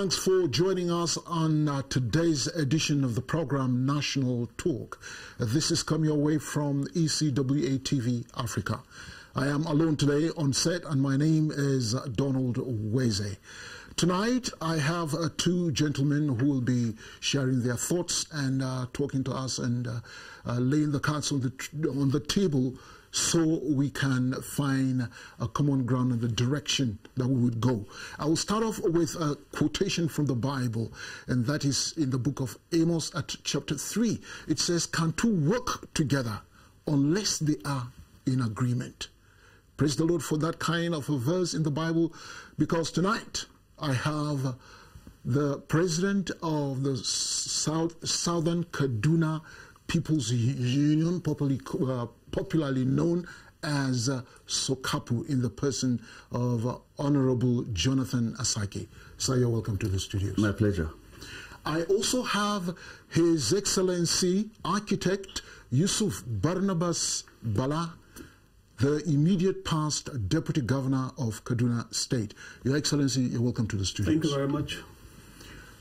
Thanks for joining us on uh, today's edition of the program National Talk. Uh, this is coming your way from ECWA TV Africa. I am alone today on set and my name is Donald Weze. Tonight I have uh, two gentlemen who will be sharing their thoughts and uh, talking to us and uh, uh, laying the cards on the, on the table so we can find a common ground in the direction that we would go. I will start off with a quotation from the Bible, and that is in the book of Amos at chapter 3. It says, Can two work together unless they are in agreement? Praise the Lord for that kind of a verse in the Bible, because tonight I have the president of the South, Southern Kaduna People's Union, popularly, uh, popularly known as uh, SOKAPU, in the person of uh, Honorable Jonathan Asake. Sir, you're welcome to the studios. My pleasure. I also have His Excellency Architect Yusuf Barnabas Bala, the immediate past Deputy Governor of Kaduna State. Your Excellency, you're welcome to the studios. Thank you very much.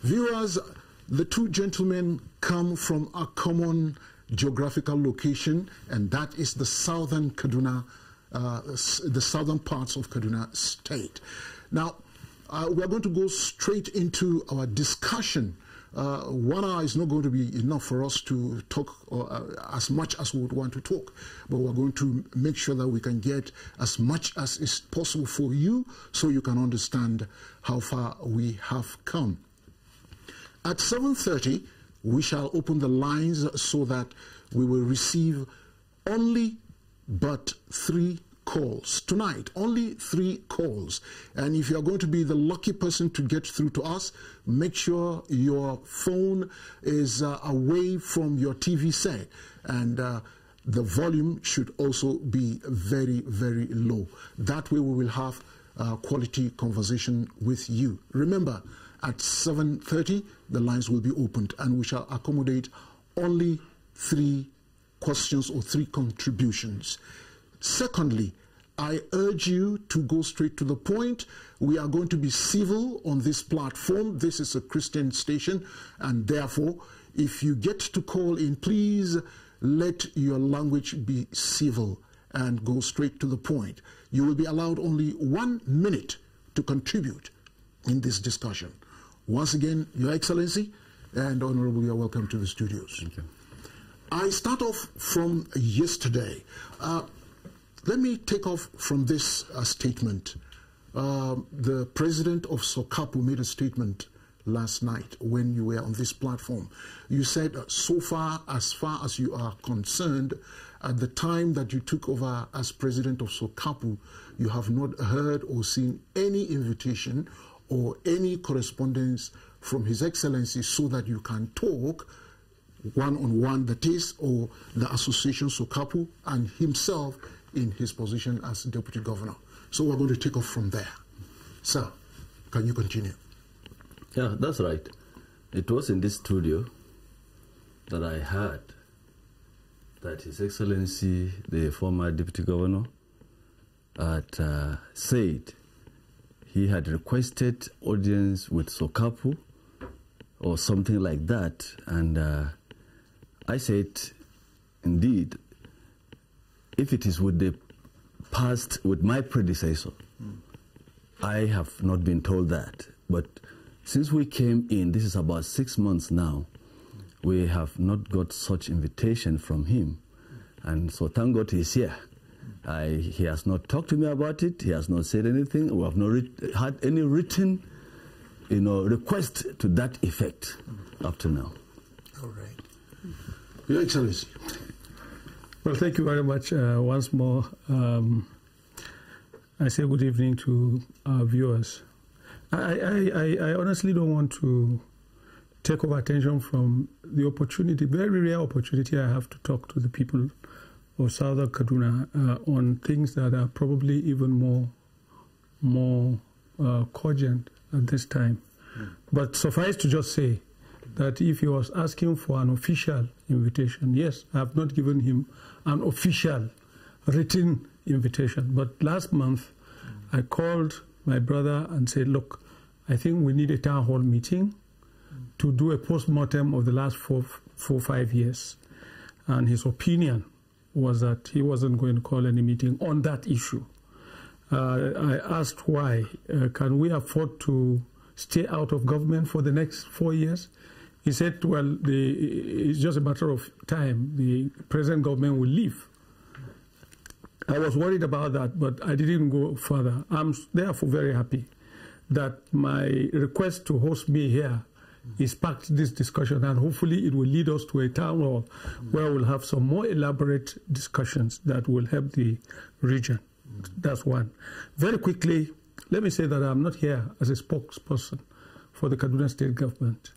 Viewers, the two gentlemen come from a common geographical location, and that is the southern Kaduna, uh, the southern parts of Kaduna State. Now, uh, we are going to go straight into our discussion. Uh, one hour is not going to be enough for us to talk uh, as much as we would want to talk, but we're going to make sure that we can get as much as is possible for you so you can understand how far we have come. At 7.30, we shall open the lines so that we will receive only but three calls. Tonight only three calls. And if you're going to be the lucky person to get through to us make sure your phone is uh, away from your tv set. And uh, the volume should also be very very low. That way we will have uh, quality conversation with you remember at 7.30, the lines will be opened and we shall accommodate only three questions or three contributions. Secondly, I urge you to go straight to the point. We are going to be civil on this platform. This is a Christian station, and therefore, if you get to call in, please let your language be civil and go straight to the point. You will be allowed only one minute to contribute in this discussion. Once again, Your Excellency and Honorable, you are welcome to the studios. Thank you. I start off from yesterday. Uh, let me take off from this uh, statement. Uh, the president of Sokapu made a statement last night when you were on this platform. You said, so far, as far as you are concerned, at the time that you took over as president of Sokapu, you have not heard or seen any invitation or any correspondence from His Excellency so that you can talk one on one, that is, or the association Sokapu and himself in his position as deputy governor. So we're going to take off from there. Sir, can you continue? Yeah, that's right. It was in this studio that I heard that His Excellency, the former deputy governor, had uh, said he had requested audience with Sokapu or something like that. And uh, I said, indeed, if it is with the past, with my predecessor, mm. I have not been told that. But since we came in, this is about six months now, we have not got such invitation from him. And so thank God he's here. I, he has not talked to me about it. He has not said anything. We have not had any written, you know, request to that effect up to now. All right. Your Excellency. Well, thank you very much uh, once more. Um, I say good evening to our viewers. I, I, I, honestly don't want to take over attention from the opportunity, very rare opportunity I have to talk to the people or southern Kaduna uh, on things that are probably even more more uh, cogent at this time. Mm. But suffice to just say that if he was asking for an official invitation, yes, I have not given him an official written invitation. But last month, mm. I called my brother and said, look, I think we need a town hall meeting to do a post-mortem of the last four, four, five years. And his opinion was that he wasn't going to call any meeting on that issue. Uh, I asked why. Uh, can we afford to stay out of government for the next four years? He said, well, the, it's just a matter of time. The present government will leave. I was worried about that, but I didn't go further. I'm therefore very happy that my request to host me here is sparked this discussion, and hopefully it will lead us to a town hall where we'll have some more elaborate discussions that will help the region. That's one. Very quickly, let me say that I'm not here as a spokesperson for the Kaduna State government.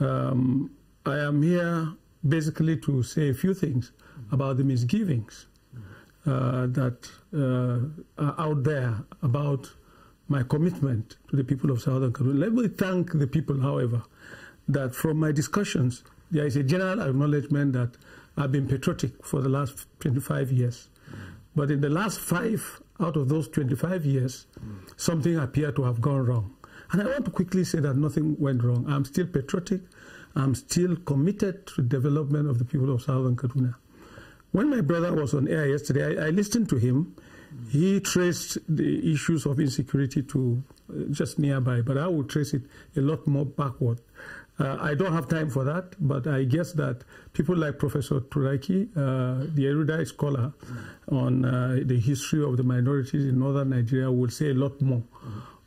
Um, I am here basically to say a few things about the misgivings uh, that uh, are out there about my commitment to the people of Southern Kaduna. Let me thank the people, however, that from my discussions, there is a general acknowledgement that I've been patriotic for the last 25 years. But in the last five out of those 25 years, something appeared to have gone wrong. And I want to quickly say that nothing went wrong. I'm still patriotic. I'm still committed to the development of the people of Southern Kaduna. When my brother was on air yesterday, I, I listened to him. He traced the issues of insecurity to uh, just nearby, but I would trace it a lot more backward. Uh, I don't have time for that, but I guess that people like Professor Turaki, uh, the erudite scholar on uh, the history of the minorities in northern Nigeria, will say a lot more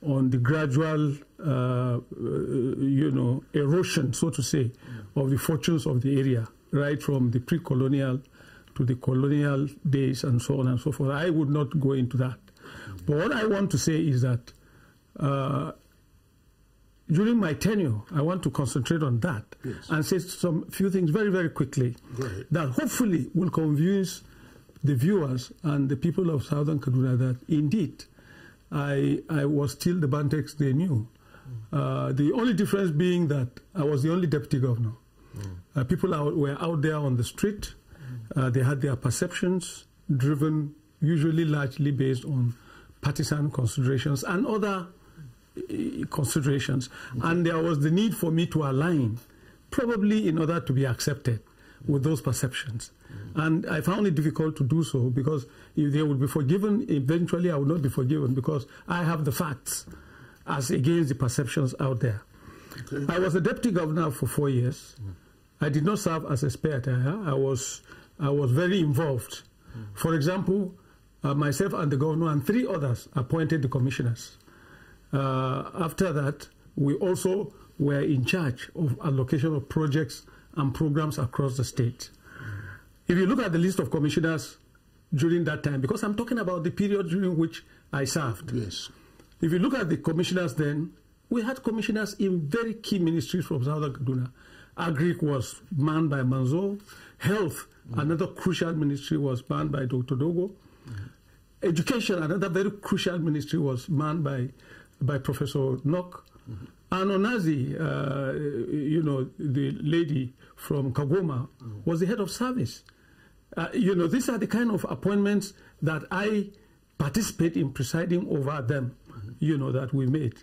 on the gradual, uh, you know, erosion, so to say, of the fortunes of the area, right from the pre-colonial to the colonial days and so on and so forth. I would not go into that. But what I want to say is that uh, during my tenure, I want to concentrate on that yes. and say some few things very, very quickly that hopefully will convince the viewers and the people of Southern Kaduna that indeed I, I was still the Bantex they knew. Uh, the only difference being that I was the only deputy governor. Mm. Uh, people out, were out there on the street. Uh, they had their perceptions driven usually largely based on partisan considerations and other uh, considerations. Okay. And there was the need for me to align, probably in order to be accepted with those perceptions. Mm. And I found it difficult to do so because if they would be forgiven, eventually I would not be forgiven because I have the facts as against the perceptions out there. Okay. I was a deputy governor for four years. Mm. I did not serve as a spare tire. I was, was very involved. Mm. For example, uh, myself and the governor and three others appointed the commissioners. Uh, after that, we also were in charge of allocation of projects and programs across the state. If you look at the list of commissioners during that time, because I'm talking about the period during which I served. Yes. If you look at the commissioners then, we had commissioners in very key ministries from Southern Kaduna. Agric was manned by Manzo. Health, mm. another crucial ministry, was manned by Dr. Dogo. Mm. Education, another very crucial ministry, was manned by by Professor Nok. Mm-hmm. And Onazi, uh, you know, the lady from Kagoma, was the head of service. Uh, you know, these are the kind of appointments that I participate in presiding over them, you know, that we made.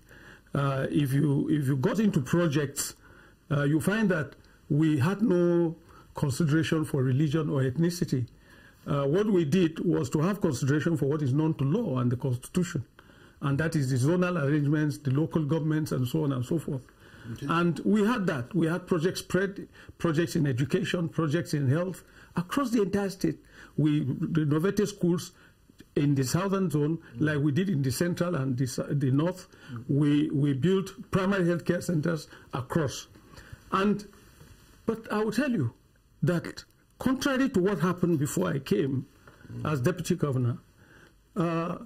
Uh, if, you, if you got into projects, uh, you find that we had no consideration for religion or ethnicity. Uh, what we did was to have consideration for what is known to law and the Constitution and that is the zonal arrangements, the local governments, and so on and so forth. Okay. And we had that. We had projects spread, projects in education, projects in health across the entire state. We renovated schools in the southern zone, mm-hmm. like we did in the central and the, the north. Mm-hmm. We we built primary health care centers across, and but I will tell you that contrary to what happened before I came mm-hmm. as deputy governor. Uh,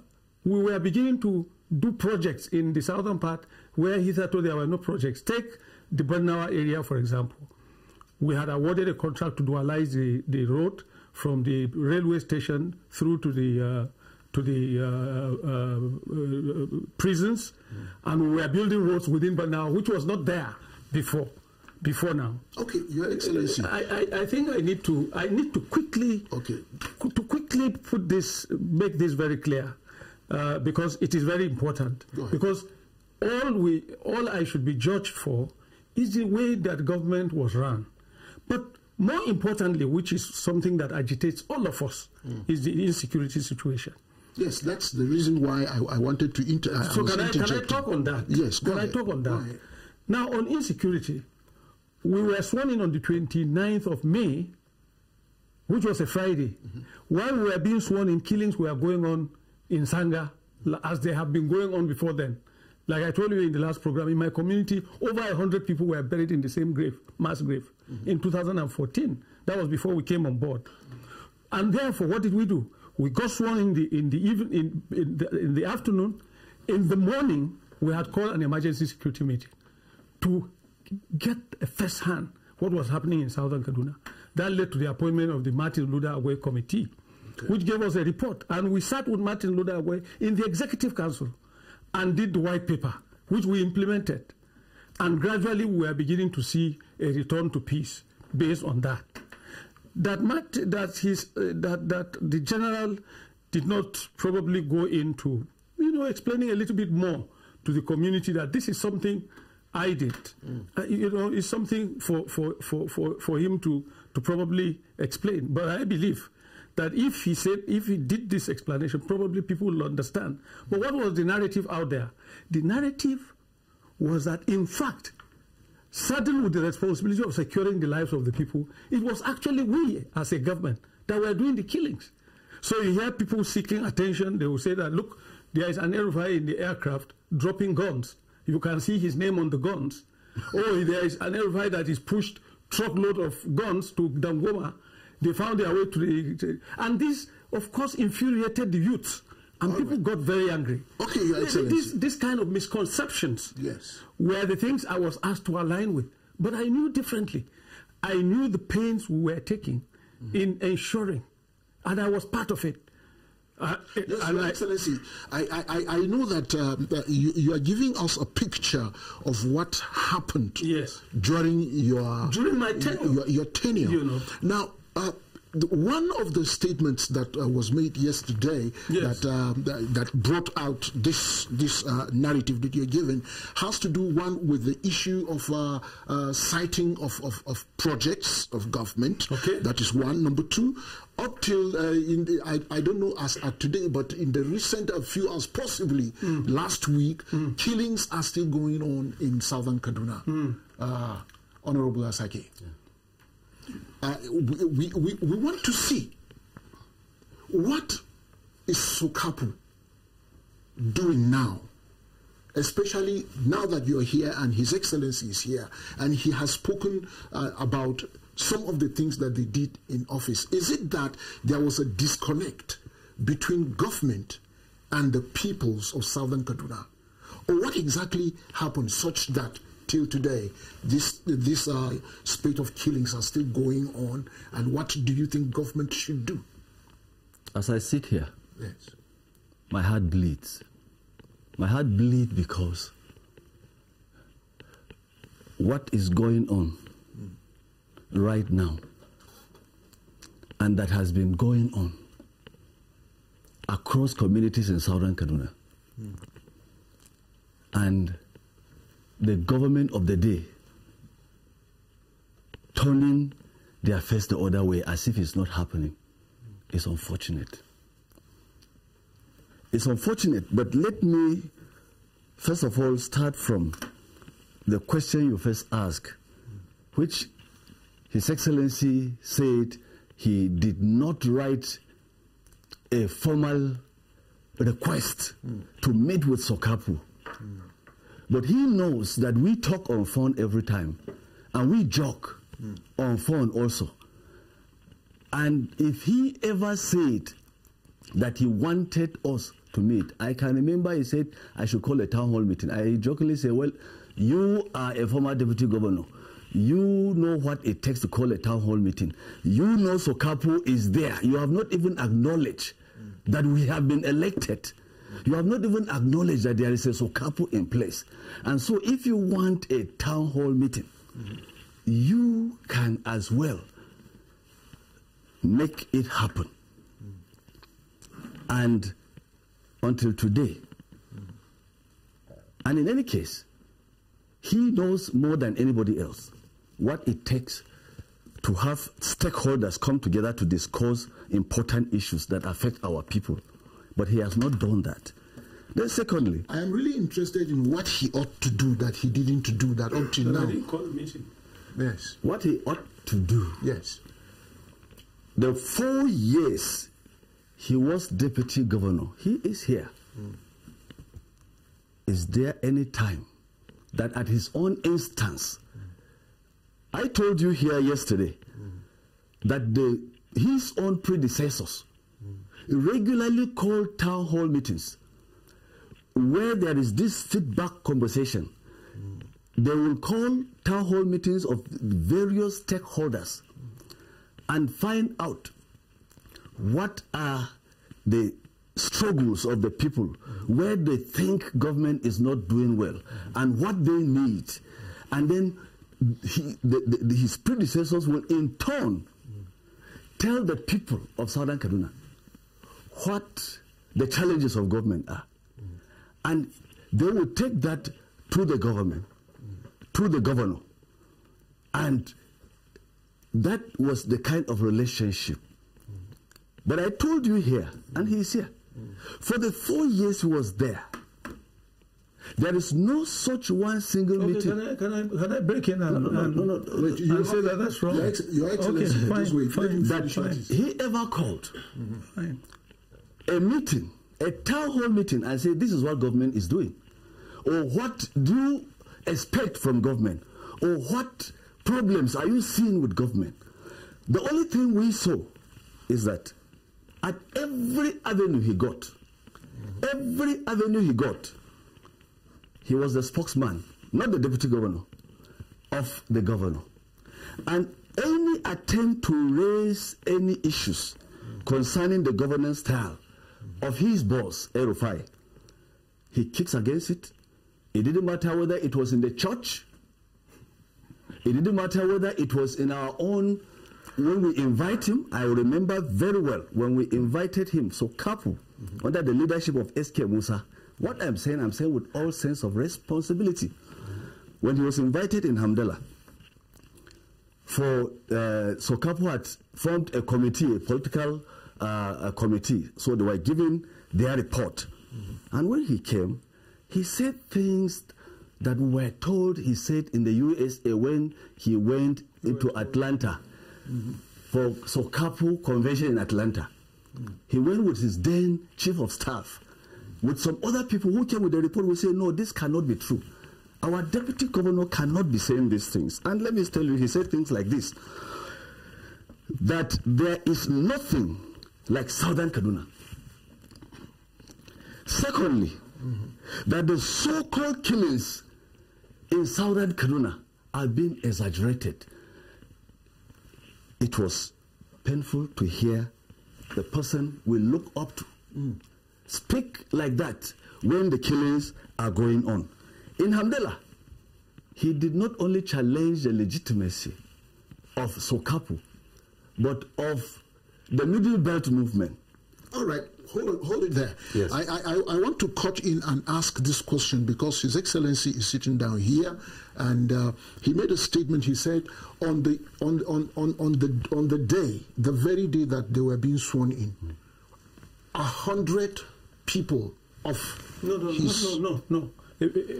we were beginning to do projects in the southern part where hitherto there were no projects. Take the Barnawa area, for example. We had awarded a contract to dualize the, the road from the railway station through to the uh, to the uh, uh, uh prisons, mm. and we were building roads within Barnawa, which was not there before. Before now. Okay, Your Excellency. I, I, I think I need to I need to quickly okay. to quickly put this make this very clear. Uh, because it is very important. Because all we all I should be judged for is the way that government was run. But more importantly, which is something that agitates all of us, is the insecurity situation. Yes, that's the reason why I, I wanted to inter. I So can I, can I talk on that? Yes, go Can ahead. I talk on that? Now, on insecurity, we were sworn in on the 29th of May, which was a Friday. Mm-hmm. While we were being sworn in, killings were going on in Sanga, as they have been going on before then. Like I told you in the last program, in my community, over 100 people were buried in the same grave, mass grave, Mm-hmm. in 2014. That was before we came on board. And therefore, what did we do? We got sworn in the in the even in, in, the, in the afternoon. In the morning, we had called an emergency security meeting to get a first hand what was happening in southern Kaduna. That led to the appointment of the Martin Luther Committee, which gave us a report. And we sat with Martin Luther in the Executive Council and did the white paper, which we implemented. And gradually we are beginning to see a return to peace based on that. That that his uh, that that the general did not probably go into you know explaining a little bit more to the community that this is something I did. Uh, you know, it's something for, for, for, for, for him to, to probably explain. But I believe that if he said, if he did this explanation, probably people will understand. But what was the narrative out there? The narrative was that, in fact, saddled with the responsibility of securing the lives of the people, it was actually we as a government that were doing the killings. So you hear people seeking attention, they will say that, look, there is an airfire in the aircraft dropping guns. You can see his name on the guns. oh, there is an airfire that is pushed truckload of guns to Dangoma. They found their way to the... And this, of course, infuriated the youth. And people got very angry. Okay, Your Excellency. This, this kind of misconceptions Yes. were the things I was asked to align with. But I knew differently. I knew the pains we were taking in ensuring, and I was part of it. Uh, Yes, Your I- Excellency, I, I, I- know that, uh, you, you are giving us a picture of what happened Yes. during your During my tenure. Your, your tenure. You know. Now, uh, one of the statements that uh, was made yesterday Yes. that, um, that that brought out this this uh, narrative that you're giving has to do one with the issue of uh, uh, citing of, of, of projects of government. Okay. That is one. Number two, up till uh, in the, I, I don't know as at today, but in the recent a few hours, possibly last week, killings are still going on in southern Kaduna. Uh, Honorable Asake. Uh, we, we, we, want to see what is Sokapu doing now especially now that you're here and His Excellency is here and he has spoken uh, about some of the things that they did in office. Is it that there was a disconnect between government and the peoples of southern Kaduna? Or what exactly happened such that till today this, this uh, spate of killings are still going on and what do you think government should do? As I sit here, Yes. my heart bleeds. My heart bleeds because what is going on right now and that has been going on across communities in southern Kaduna and the government of the day turning their face the other way as if it's not happening is unfortunate. It's unfortunate, but let me first of all start from the question you first asked, which His Excellency said he did not write a formal request to meet with Sokapu. But he knows that we talk on phone every time, and we joke on phone also. And if he ever said that he wanted us to meet, I can remember he said I should call a town hall meeting. I jokingly say, Well, you are a former deputy governor. You know what it takes to call a town hall meeting. You know Sokapu is there. You have not even acknowledged that we have been elected. You have not even acknowledged that there is a Sokapu in place. And so, if you want a town hall meeting, you can as well make it happen. And until today, And in any case, he knows more than anybody else what it takes to have stakeholders come together to discuss important issues that affect our people. But he has not done that. Then, secondly, I am really interested in what he ought to do that he didn't do that up till now. Yes. What he ought to do. Yes. The four years he was deputy governor, he is here. Mm. Is there any time that at his own instance, mm. I told you here yesterday mm. that the, his own predecessors regularly called town hall meetings where there is this feedback conversation. They will call town hall meetings of various stakeholders and find out what are the struggles of the people, where they think government is not doing well, and what they need. And then he, the, the, his predecessors will in turn tell the people of Southern Kaduna what the challenges of government are. And they will take that to the government, to the governor. And that was the kind of relationship. But I told you here, and he's here. For the four years he was there, there is no such one single okay, meeting. Can I, can, I, can I break in and, no, no, no, no, no. Wait, you and say that that's wrong? Your, ex your Excellency, okay, fine, wait, fine, that fine. he ever called mm -hmm. A meeting, a town hall meeting, and say this is what government is doing, or what do you expect from government, or what problems are you seeing with government? The only thing we saw is that at every avenue he got, every avenue he got, he was the spokesman, not the deputy governor, of the governor. And any attempt to raise any issues concerning the governance style of his boss, El-Rufai, he kicks against it. It didn't matter whether it was in the church, it didn't matter whether it was in our own when we invite him, I remember very well when we invited him, Sokapu, mm-hmm. under the leadership of S.K. Musa, what I'm saying, I'm saying with all sense of responsibility. When he was invited in Hamdala, for uh, Sokapu had formed a committee, a political uh, committee, so they were giving their report. Mm-hmm. And when he came, he said things that we were told, he said in the USA when he went into Atlanta for SOKAPU convention in Atlanta. He went with his then chief of staff, with some other people who came with the report. We say, no, this cannot be true. Our deputy governor cannot be saying these things. And let me tell you, he said things like this that there is nothing like Southern Kaduna. Secondly, mm-hmm. that the so called killings in Southern Kaduna are being exaggerated it was painful to hear the person we look up to mm. speak like that when the killings are going on. In Hamdala, he did not only challenge the legitimacy of Sokapu, but of the Middle Belt movement. All right, hold it, hold it there. Yes. I, I, I want to cut in and ask this question because His Excellency is sitting down here and uh, he made a statement. He said on the on, on, on, on the on the day, the very day that they were being sworn in, a hundred people of no no his, no no no. no.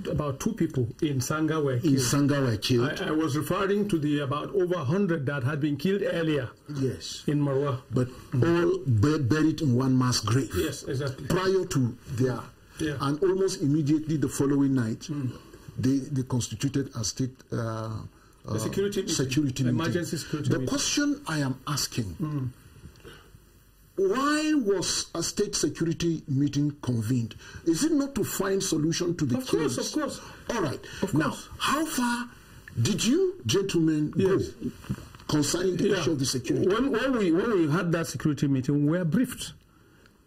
About two people in Sanga were killed. In Sanga were killed. I, I, was referring to the about over 100 that had been killed earlier. Yes. In Marwa. But mm. all buried in one mass grave. Yes, exactly. Prior to their. Yeah. And almost immediately the following night, mm they, they constituted a state uh, uh, security, security meeting. emergency security The meeting. question I am asking, mm. Why was a state security meeting convened? Is it not to find solution to the of case? Of course, of course. All right. Of course. now, how far did you gentlemen yes. go concerning the yeah. issue of the security? When, when, we, when we had that security meeting, we were briefed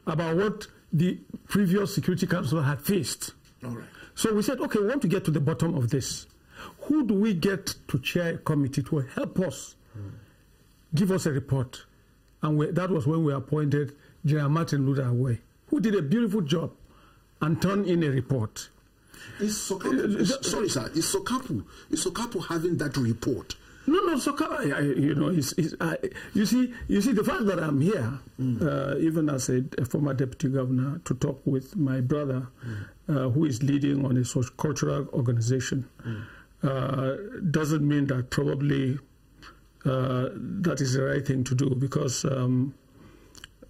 about what the previous Security Council had faced. All right. So we said, okay, we want to get to the bottom of this. Who do we get to chair a committee to help us mm. give us a report? And we, that was when we appointed General Martin Luther Agwai, who did a beautiful job and turned in a report. Is Sokapu, is, sorry, sir. Is Sokapu, is Sokapu having that report? No, no, Sokapu, I, you know, it's, it's, I, you see, you see, the fact that I'm here, mm. uh, even as a, a, former deputy governor, to talk with my brother, mm. uh, who is leading on a social cultural organization, mm. uh, doesn't mean that probably uh, that is the right thing to do because. Um,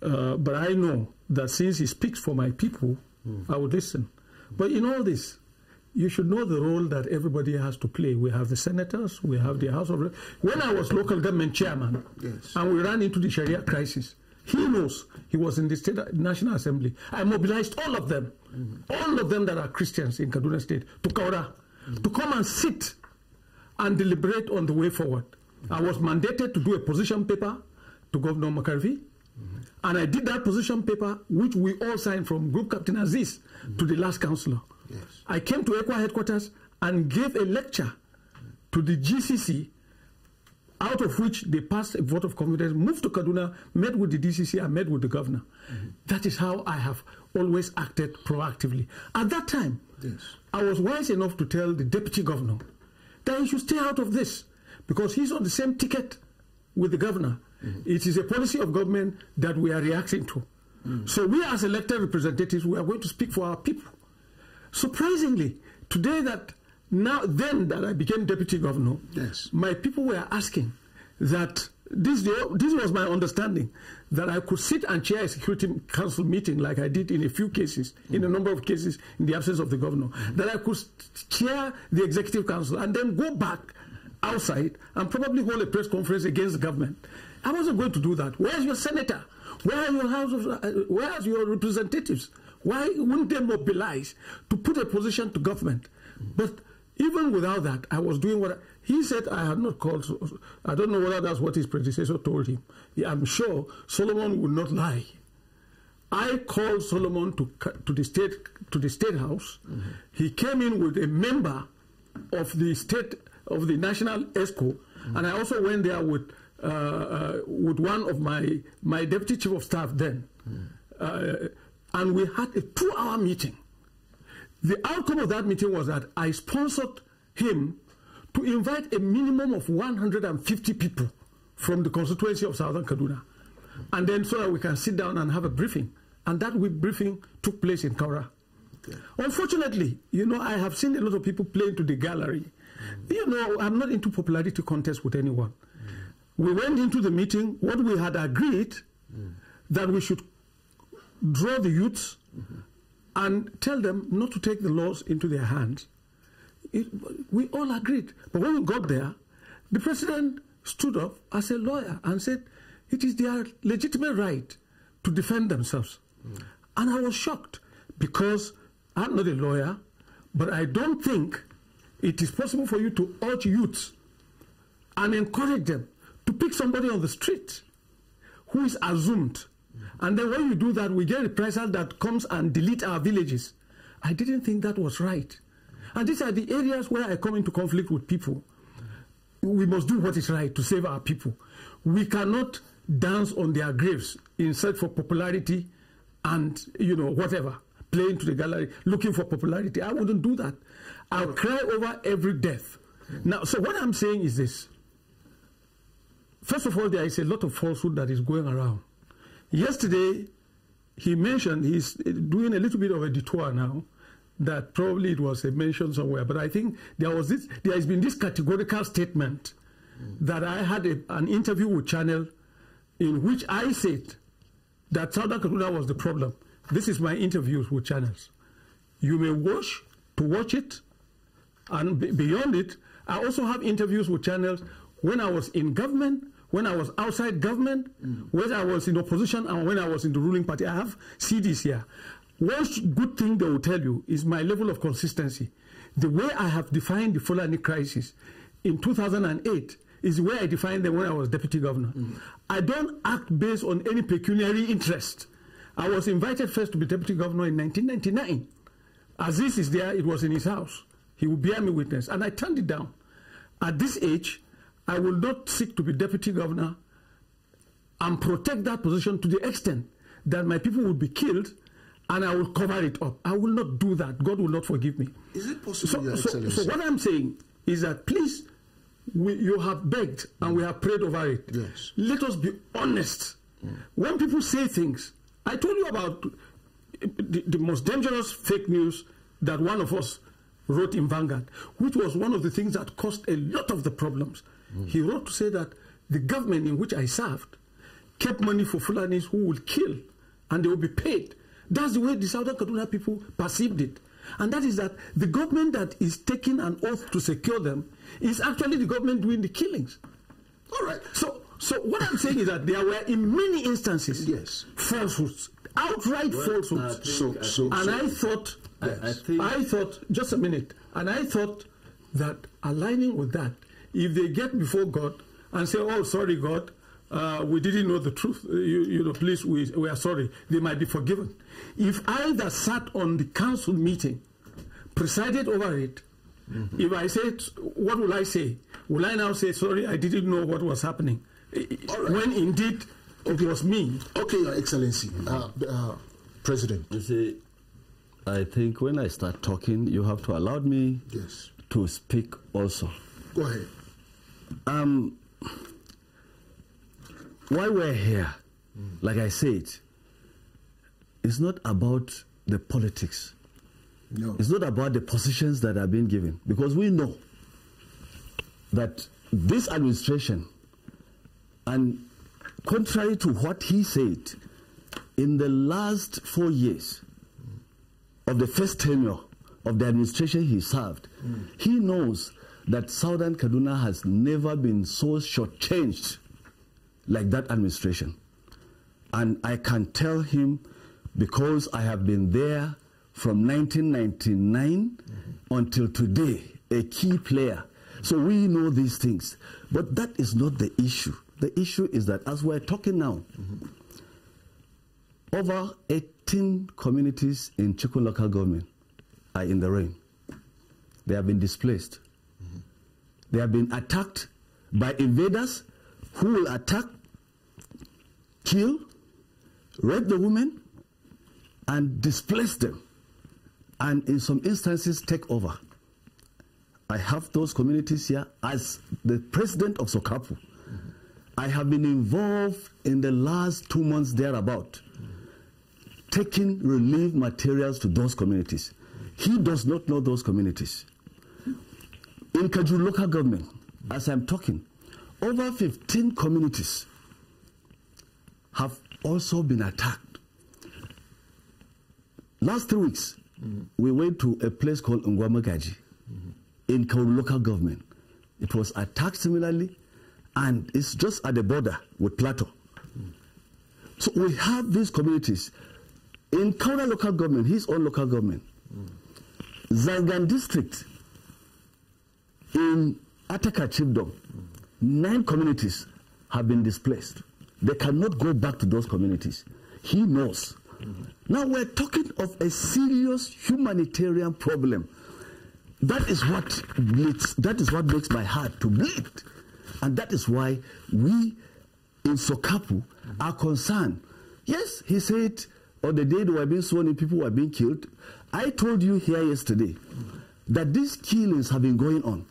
uh, but I know that since he speaks for my people, mm. I would listen. But in all this, you should know the role that everybody has to play. We have the senators, we have the House of When I was local government chairman, yes. and we ran into the Sharia crisis, he knows he was in the state National Assembly. I mobilized all of them, mm all of them that are Christians in Kaduna State, to Kaura, mm to come and sit and deliberate on the way forward. I was mandated to do a position paper to Governor Makarfi. And I did that position paper, which we all signed from Group Captain Aziz to the last councillor. Yes. I came to ECWA headquarters and gave a lecture to the GCC, out of which they passed a vote of confidence, moved to Kaduna, met with the DCC, and met with the governor. Mm-hmm. That is how I have always acted proactively. At that time, yes. I was wise enough to tell the deputy governor that he should stay out of this because he's on the same ticket with the governor. Mm-hmm. It is a policy of government that we are reacting to. Mm-hmm. So we as elected representatives, we are going to speak for our people. Surprisingly, today that now then that I became deputy governor, yes. my people were asking that this, this was my understanding that I could sit and chair a security council meeting like I did in a few cases, mm. in a number of cases in the absence of the governor, mm. that I could chair the executive council and then go back outside and probably hold a press conference against the government. I wasn't going to do that. Where's your senator? Where are your house of, uh, where are your representatives? Why wouldn't they mobilize to put a position to government? But even without that, I was doing what I, he said. I had not called. I don't know whether that's what his predecessor told him. I'm sure Solomon would not lie. I called Solomon to to the state to the state house. Mm-hmm. He came in with a member of the state of the National ESCO, mm-hmm. and I also went there with uh, uh, with one of my my deputy chief of staff then, mm-hmm. and we had a two-hour meeting. The outcome of that meeting was that I sponsored him to invite a minimum of 150 people from the constituency of Southern Kaduna, and then so that we can sit down and have a briefing. And that we briefing took place in Kaura. Okay. Unfortunately, you know, I have seen a lot of people play into the gallery you know, I'm not into popularity contests with anyone. Mm. We went into the meeting, what we had agreed mm. that we should draw the youths mm-hmm. and tell them not to take the laws into their hands. It, we all agreed. But when we got there, the president stood up as a lawyer and said it is their legitimate right to defend themselves. Mm. And I was shocked because I'm not a lawyer, but I don't think it is possible for you to urge youths and encourage them to pick somebody on the street who is assumed. And then when you do that, we get a reprisal that comes and delete our villages. I didn't think that was right. And these are the areas where I come into conflict with people. We must do what is right to save our people. We cannot dance on their graves in search for popularity and, you know, whatever, playing to the gallery, looking for popularity. I wouldn't do that. I'll cry over every death. Now, so what I'm saying is this. First of all, there is a lot of falsehood that is going around. Yesterday, he mentioned he's doing a little bit of a detour now that probably it was mentioned somewhere, but I think there was this, there has been this categorical statement that I had a, an interview with Channel in which I said that Southern Kaduna was the problem. This is my interviews with channels. You may watch to watch it, and beyond it, I also have interviews with channels when I was in government, when I was outside government, mm. when I was in opposition, and when I was in the ruling party. I have CDs here. One good thing they will tell you is my level of consistency. The way I have defined the Fulani crisis in 2008 is the way I defined them when I was deputy governor. Mm. I don't act based on any pecuniary interest. I was invited first to be deputy governor in 1999. Aziz is there, it was in his house. He will bear me witness. And I turned it down. At this age, I will not seek to be deputy governor and protect that position to the extent that my people would be killed and I will cover it up. I will not do that. God will not forgive me. Is it possible, So, so, so what I'm saying is that please, we, you have begged and we have prayed over it. Yes. Let us be honest. Mm. When people say things, I told you about the, the most dangerous fake news that one of us wrote in Vanguard, which was one of the things that caused a lot of the problems. He wrote to say that the government in which I served kept money for Fulanis who will kill and they will be paid. That's the way the Southern Kaduna people perceived it. And that is that the government that is taking an oath to secure them is actually the government doing the killings. All right. So, so what I'm saying is that there were in many instances Yes. falsehoods, outright Well, falsehoods. I think- So- I so- think- and I thought, I, I think I thought, just a minute, and I thought that aligning with that, if they get before God and say, "Oh, sorry, God, uh, we didn't know the truth. Uh, You, you know, please, we, we are sorry," they might be forgiven. If I that sat on the council meeting, presided over it, if I said, what will I say? Will I now say, "Sorry, I didn't know what was happening," All right. when indeed it was me? Okay, Your Excellency, uh, uh, President. you see, I think when I start talking, you have to allow me Yes. to speak also. Go ahead. Um, why we're here, like I said, it's not about the politics. No. It's not about the positions that are being given because we know that this administration, and contrary to what he said, in the last four years of the first tenure of the administration he served, he knows that Southern Kaduna has never been so shortchanged like that administration. And I can tell him because I have been there from 1999 until today, a key player. So we know these things. But that is not the issue. The issue is that as we're talking now, over 18 communities in Chikun local government are in the rain. They have been displaced. They have been attacked by invaders who will attack, kill, rape the women, and displace them. And in some instances, take over. I have those communities here as the president of Sokapu. I have been involved in the last two months thereabout, taking relief materials to those communities. He does not know those communities. In Kaju local government, as I'm talking, over 15 communities have also been attacked. Last three weeks, we went to a place called Ngwamagaji in Kauru local government. It was attacked similarly, and it's just at the border with Plateau. So we have these communities. In Kaura local government, his own local government, Zangan district, in Ataka Chiefdom, nine communities have been displaced. They cannot go back to those communities. He knows. Now we're talking of a serious humanitarian problem. That is what bleeds, that is what makes my heart to bleed. And that is why we in Sokapu are concerned. Yes, he said on the day they were being sworn in, people were being killed. I told you here yesterday that these killings have been going on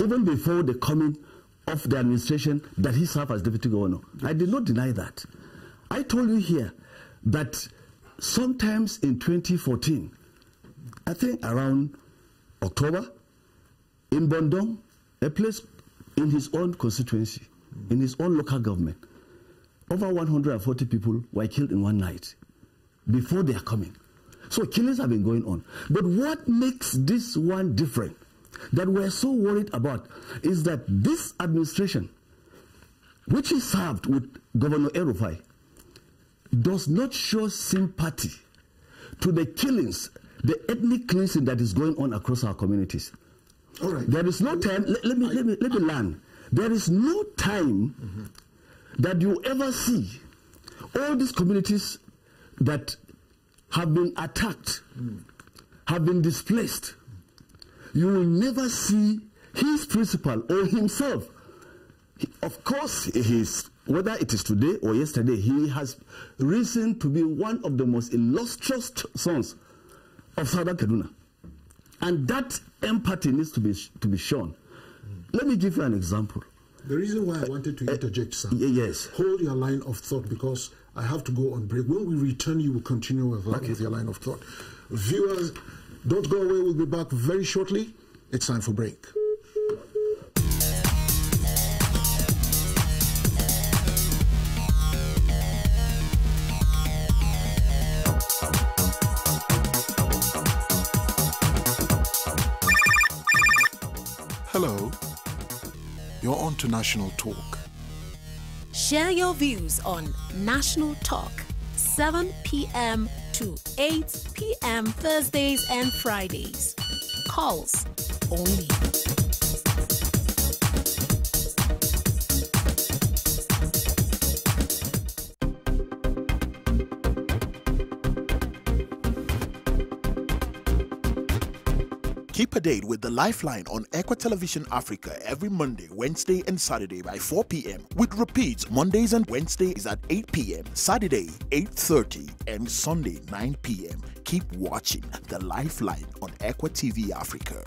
even before the coming of the administration that he served as deputy governor. I did not deny that. I told you here that sometimes in 2014, I think around October, in Bondong, a place in his own constituency, in his own local government, over 140 people were killed in one night before they are coming. So killings have been going on. But what makes this one different that we're so worried about is that this administration, which is served with Governor El-Rufai, does not show sympathy to the killings, the ethnic cleansing that is going on across our communities. All right. There is no time. Let, let me let me let me learn. There is no time mm-hmm. That you ever see all these communities that have been attacked, have been displaced. You will never see his principal or himself. He- of course, he is whether it is today or yesterday, he has risen to be one of the most illustrious sons of Southern Kaduna. And that empathy needs to be, to be shown. Mm. Let me give you an example. The reason why I wanted to eh, interject, sir. yes. Hold your line of thought because I have to go on break. When we return, you will continue with, okay. with your line of thought. Viewers, don't go away. We'll be back very shortly. It's time for break. On to National Talk. Share your views on National Talk, 7 p.m. to 8 p.m. Thursdays and Fridays. Calls only. Keep a date with the Lifeline on ECWA Television Africa every Monday, Wednesday, and Saturday by 4 p.m. with repeats Mondays and Wednesdays is at 8 p.m., Saturday 8:30, and Sunday 9 p.m. Keep watching the Lifeline on ECWA TV Africa.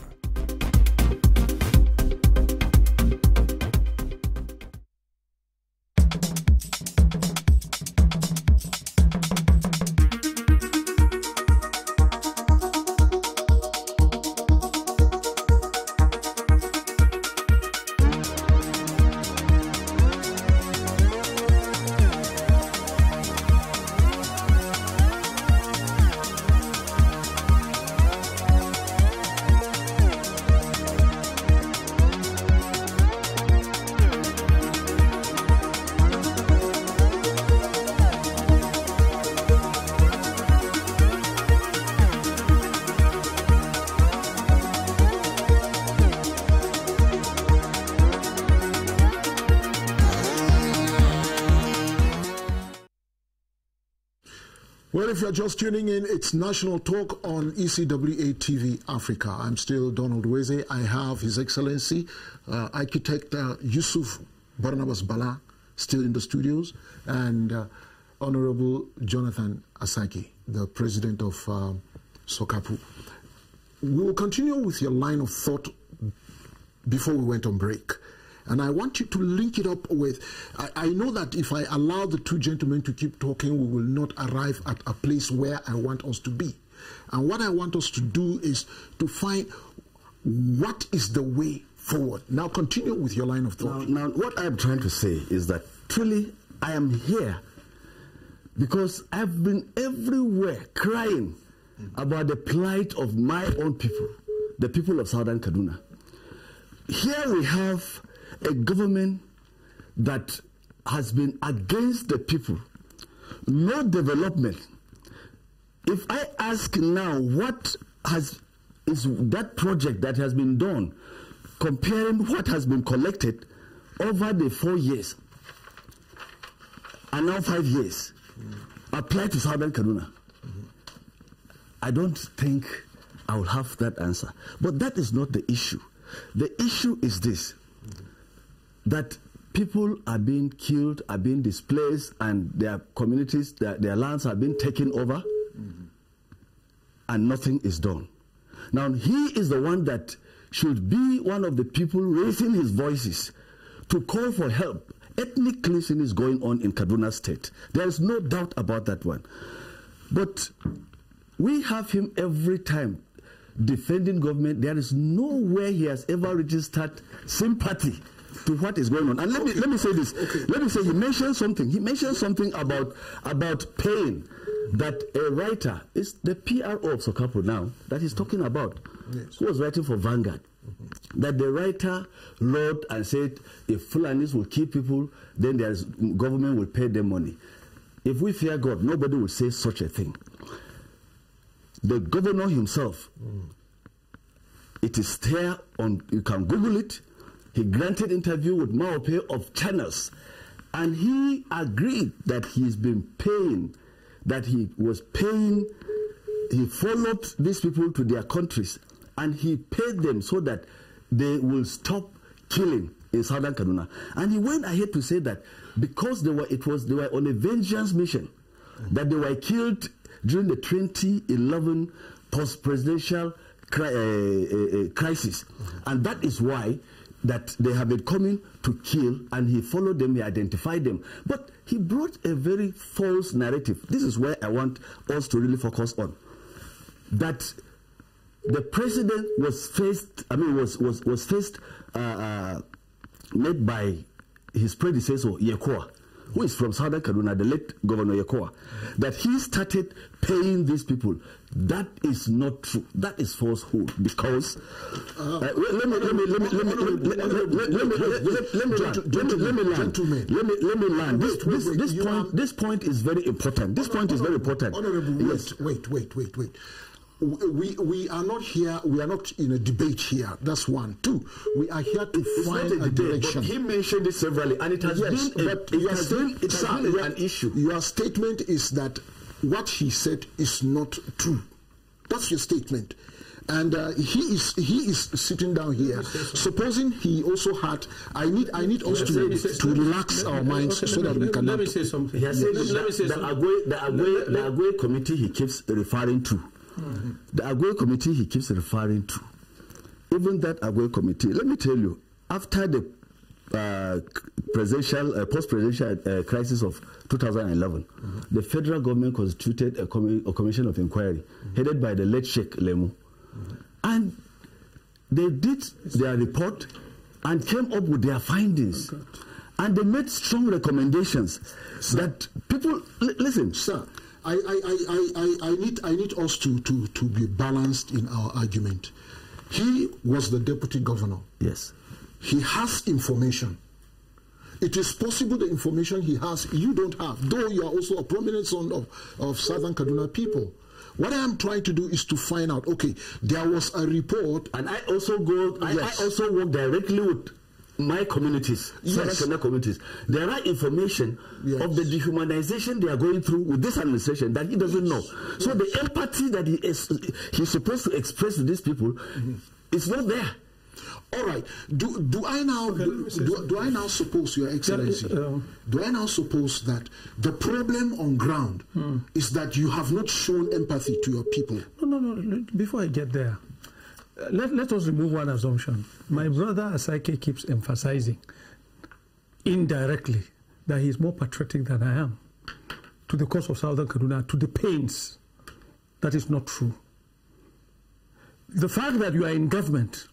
Just tuning in, it's National Talk on ECWA TV Africa. I'm still Donald Weze. I have His Excellency, uh, Architect uh, Yusuf Barnabas Bala, still in the studios, and uh, Honorable Jonathan Asake, the President of uh. We will continue with your line of thought before we went on break. And I want you to link it up with. I, I, know that if I allow the two gentlemen to keep talking, we will not arrive at a place where I want us to be. And what I want us to do is to find what is the way forward. Now, continue with your line of thought. Now, now what I'm trying to say is that truly I am here because I've been everywhere crying about the plight of my own people, the people of Southern Kaduna. Here we have a government that has been against the people, no development. If I ask now what has is that project that has been done, comparing what has been collected over the four years and now five years, apply to Southern Kaduna. I don't think I will have that answer. But that is not the issue. The issue is this that people are being killed, are being displaced, and their communities, their, their lands are being taken over, mm-hmm. and nothing is done. Now, he is the one that should be one of the people raising his voices to call for help. Ethnic cleansing is going on in Kaduna State. There is no doubt about that one. But we have him every time defending government. There is nowhere he has ever registered sympathy to what is going on. And let okay. me let me say this. Okay. Let me say he mentioned something. He mentioned something about about pain that a writer is the PRO of SOKAPU now that he's talking about. Yes. Who was writing for Vanguard. That the writer wrote and said if Fulanis will kill people, then there's government will pay them money. If we fear God, nobody will say such a thing. The governor himself, mm. it is there on you can Google it he granted interview with Maupe of channels, and he agreed that he's been paying, that he was paying, he followed these people to their countries, and he paid them so that they will stop killing in southern Kaduna. And he went ahead to say that because they were, it was, they were on a vengeance mission, that they were killed during the 2011 post-presidential uh, uh, uh, crisis. And that is why that they have been coming to kill and he followed them, he identified them. But he brought a very false narrative. This is where I want us to really focus on. That the president was faced, I mean, was, was, was faced, uh, uh, led by his predecessor, Yakowa, who is from Southern Kaduna, the late Governor Yakowa, that he started paying these people. That is not true. That is falsehood because uh, let me let me let me let me let me let me let me land. Let me let me land. Let me let me land. This this this point this point is very important. This point is very important. Honorable, wait, wait, wait, wait, wait. We, we are not here, we are not in a debate here. That's one. Two, we are here to It's find a a debate, direction. but he mentioned it severally, and it has yes, been a, but it has been it has been an issue. Your statement is that what he said is not true. That's your statement. And uh, he is he is sitting down here. Supposing he also had, I need I need us to, say- to relax our minds Okay, so that we can. Let me say something. He Let- let me say the. Agwai, the Agwai, the Agwai committee he keeps referring to. The Agwai committee he keeps referring to. Even that Agwai committee, let me tell you, after the uh, presidential, uh, post-presidential uh, crisis of 2011, the federal government constituted a, commi- a commission of inquiry headed by the late Sheikh Lemu. And they did their report and came up with their findings. and they made strong recommendations that people, li- listen, Sir, I, I, I, I, I, I need I need us to, to, to be balanced in our argument. He was the deputy governor. yes. He has information. It is possible the information he has you don't have, though you are also a prominent son of, of Southern Kaduna people. What I am trying to do is to find out, okay, there was a report And I also go, I, Yes. I also work directly with my communities, Southern Yes. Communities. There are information Yes. of the dehumanization they are going through with this administration that he doesn't know. So the empathy that he is he's supposed to express to these people Mm-hmm. is not there. All right. Do do I now do, do, do I now suppose, Your Excellency, uh, do I now suppose that the problem on ground Hmm. is that you have not shown empathy to your people? No, no, no. Before I get there, let, let us remove one assumption. My brother Asake keeps emphasizing indirectly that he is more patriotic than I am to the cause of Southern Kaduna, to the pains. That is not true. The fact that you are in government,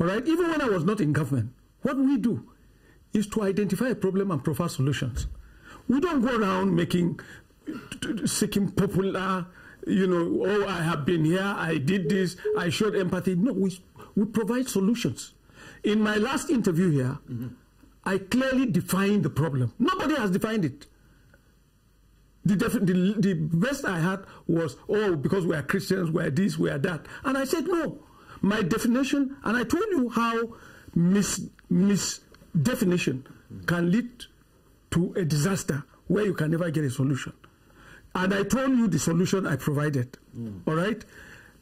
all right, even when I was not in government, what we do is to identify a problem and provide solutions. We don't go around making, seeking popular, you know, oh, I have been here, I did this, I showed empathy. No, we, we provide solutions. In my last interview here, mm-hmm. I clearly defined the problem. Nobody has defined it. The, the, the best I had was, oh, because we are Christians, we are this, we are that. And I said, no. My definition, and I told you how mis, misdefinition can lead to a disaster where you can never get a solution. And I told you the solution I provided. Mm. All right?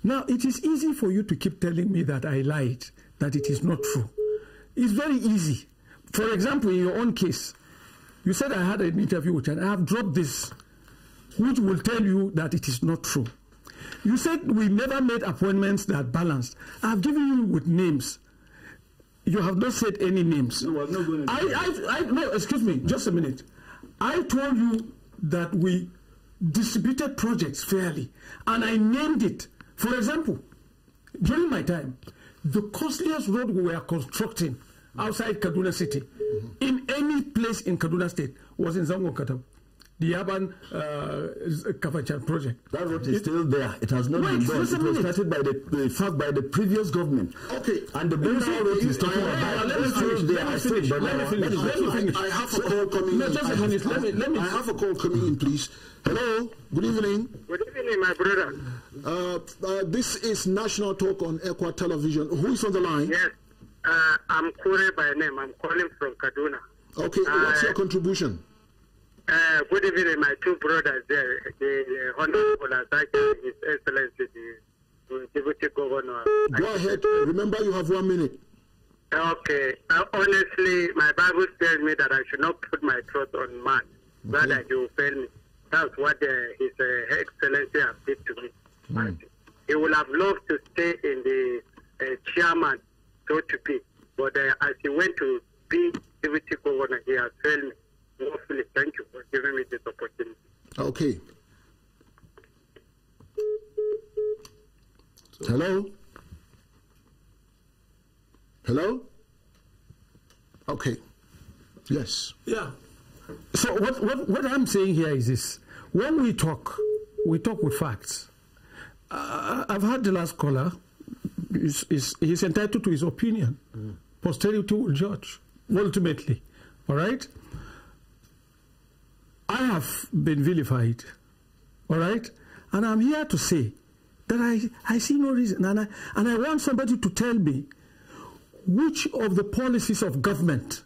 Now, it is easy for you to keep telling me that I lied, that it is not true. It's very easy. For example, in your own case, you said I had an interview with you, and I have dropped this, which will tell you that it is not true. You said we never made appointments that balanced. I have given you with names. You have not said any names. No, I'm not going to I, I, I, no, excuse me, just a minute. I told you that we distributed projects fairly, and I named it. For example, during my time, the costliest road we were constructing outside Kaduna City, in any place in Kaduna State, was in Zango Kataf, the urban uh, Kafanchan project. That road is still there. It has not Wait, been done. It was started by the, in fact, by the previous government. Okay. And the You road you- is talking I- about. Let me finish, let me finish, let me finish, that is let me not- finish. I have a call coming No, in. just a I- minute, let me- let me- I have a call coming in, please. Hello. Good evening. Good evening, my brother. Uh, uh, this is National Talk on ECWA Television. Who is on the line? Yes, uh, I'm Kure by name. I'm calling from Kaduna. Okay. what's your contribution? Uh, good evening, my two brothers there, the, the Honorable Asake, His Excellency, the, Deputy Governor. Go ahead. Remember, you have one minute. Okay. Uh, honestly, my Bible tells me that I should not put my trust on man. Rather, he will fail me. That's what uh, His uh, Excellency has said to me. And He would have loved to stay in the uh, chairman, so to speak. But uh, as he went to be deputy governor, he has failed me. Hopefully, thank you for giving me this opportunity. Okay. Hello? Hello? Okay. Yes. Yeah. So what, what, what I'm saying here is this. When we talk, we talk with facts. Uh, I've had the last caller. He's, he's, he's entitled to his opinion. Posterity will judge, ultimately. All right? I have been vilified. All right? And I'm here to say that I, I see no reason. And I, and I want somebody to tell me which of the policies of government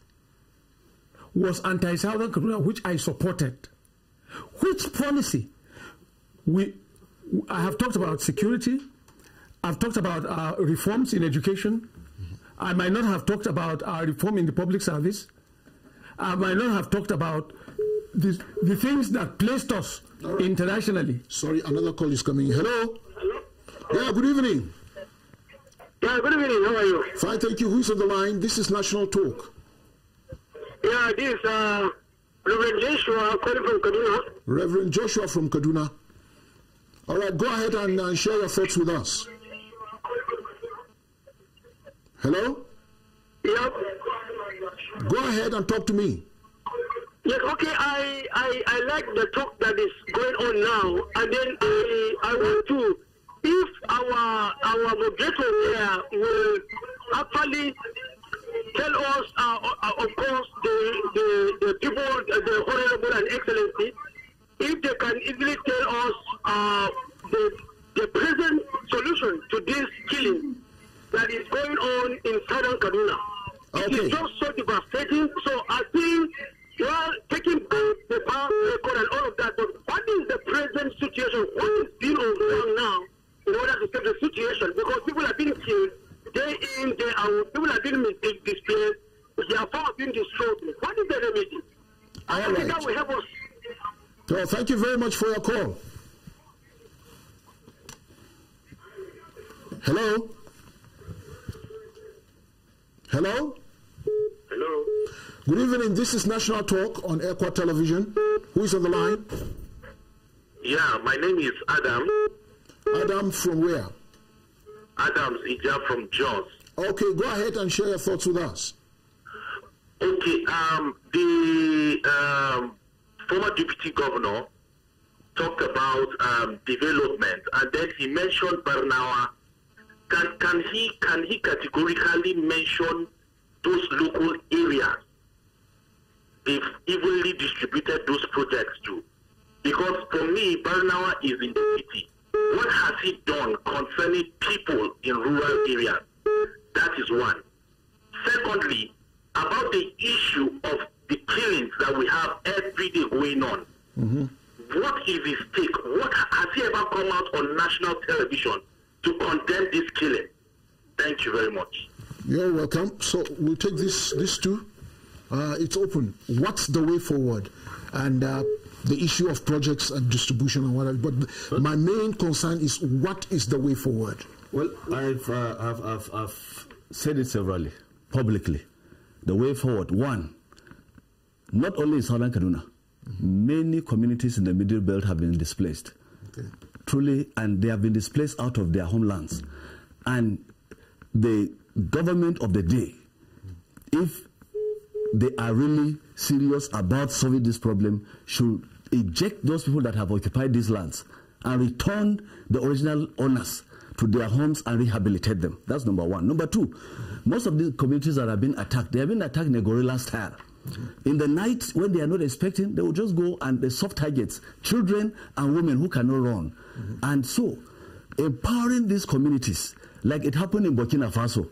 was anti-Southern Kaduna, which I supported. Which policy? We, I have talked about security. I've talked about uh, reforms in education. I might not have talked about uh, reform in the public service. I might not have talked about the, the things that placed us internationally. Sorry, another call is coming. Hello? Hello? Yeah, good evening. Yeah, good evening. How are you? Fine, thank you. Who's on the line? This is National Talk. Yeah, this is uh, Reverend Joshua calling from Kaduna. Reverend Joshua from Kaduna. All right, go ahead and uh, share your thoughts with us. Hello? Yep. Go ahead and talk to me. Yes, okay, I, I, I like the talk that is going on now, and then I, I want to, if our our moderator there will actually tell us, uh, uh, of course, the, the, the people, uh, the honorable and excellency, if they can easily tell us uh, the, the present solution to this killing that is going on in southern Kaduna. It Okay. is just so devastating. So I think, well, taking back the power record and all of that, but what is the present situation? What is being on ground now in order to save the situation? Because people are being killed day in, day out. People are being displaced. Their are being destroyed. What is the remedy? I All think right. that will help us. Well, thank you very much for your call. Hello? Hello. Good evening. This is National Talk on ECWA Television. Who is on the line? Yeah, my name is Adam. Adam from where? Adams Ija from Jos. Okay, go ahead and share your thoughts with us. Okay, um, the um, former deputy governor talked about um, development, and then he mentioned Barnawa. Can can he can he categorically mention those local areas they've evenly distributed those projects to? Because for me, Barnawa is in the city. What has he done concerning people in rural areas? That is one. Secondly, about the issue of the killings that we have every day going on. Mm-hmm. What is his take? What has he ever come out on national television to condemn this killing? Thank you very much. You're welcome. So we'll take this this too. Uh, it's open. What's the way forward? And uh, the issue of projects and distribution and whatever. But my main concern is what is the way forward? Well, I've, uh, I've, I've, I've said it severally, publicly. The way forward, one, not only in southern Kaduna, many communities in the middle belt have been displaced. Truly, and they have been displaced out of their homelands. And the government of the day, if they are really serious about solving this problem, should eject those people that have occupied these lands and return the original owners to their homes and rehabilitate them. That's number one. Number two, most of these communities that have been attacked, they have been attacked in a guerrilla style. In the night, when they are not expecting, they will just go and the soft targets, children and women who cannot run. Mm-hmm. And so, empowering these communities, like it happened in Burkina Faso,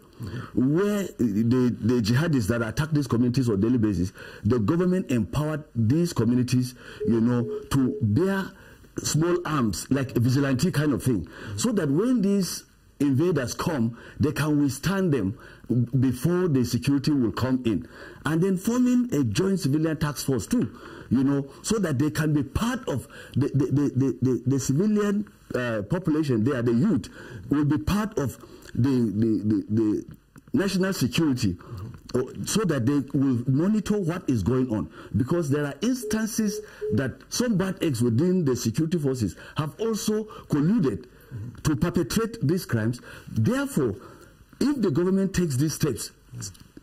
where the, the jihadists that attack these communities on daily basis, the government empowered these communities, you know, to bear small arms, like a vigilante kind of thing, so that when these invaders come, they can withstand them before the security will come in. And then forming a joint civilian task force too, you know, so that they can be part of the, the, the, the, the civilian uh, population there, the youth, will be part of the, the, the, the national security uh, so that they will monitor what is going on. Because there are instances that some bad eggs within the security forces have also colluded to perpetrate these crimes. Therefore, if the government takes these steps,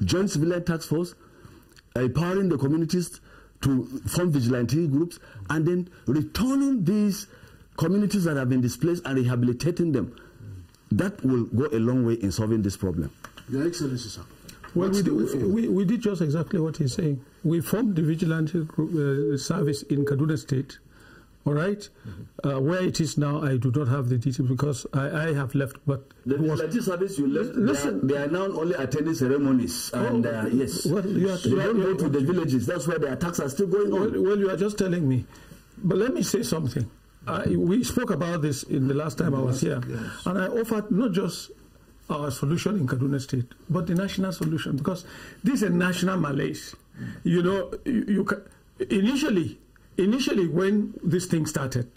joint civilian task force, empowering the communities to form vigilante groups, and then returning these communities that have been displaced and rehabilitating them, that will go a long way in solving this problem. Your Excellency, sir. Well, we, the way did, we, we did just exactly what he's saying. We formed the vigilante group, uh, service in Kaduna State, all right? Uh, where it is now, I do not have the details because I, I have left. But The it was- vigilante service you left, Listen. they, are, they are now only attending ceremonies. and uh, yes, well, you are- they you don't go to the villages. That's where the attacks are still going on. Well, well, you are just telling me. But let me say something. I, we spoke about this in the last time I was here, and I offered not just our solution in Kaduna State, but the national solution because this is a national malaise. You know, you, you ca- initially, initially when this thing started,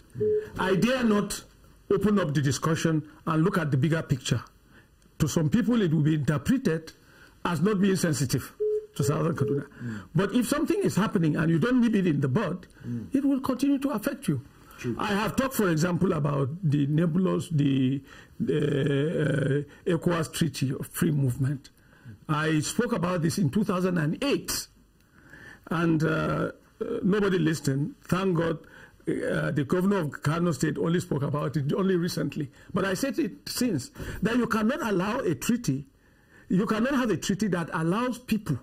I dare not open up the discussion and look at the bigger picture. To some people, it will be interpreted as not being sensitive to Southern Kaduna. Mm. But if something is happening and you don't nip it in the bud, mm. it will continue to affect you. I have talked, for example, about the nebulous, the uh, uh, ECOWAS Treaty of Free Movement. I spoke about this in 2008, and uh, uh, nobody listened. Thank God. Uh, the governor of Kano State only spoke about it only recently. But I said it since that you cannot allow a treaty, you cannot have a treaty that allows people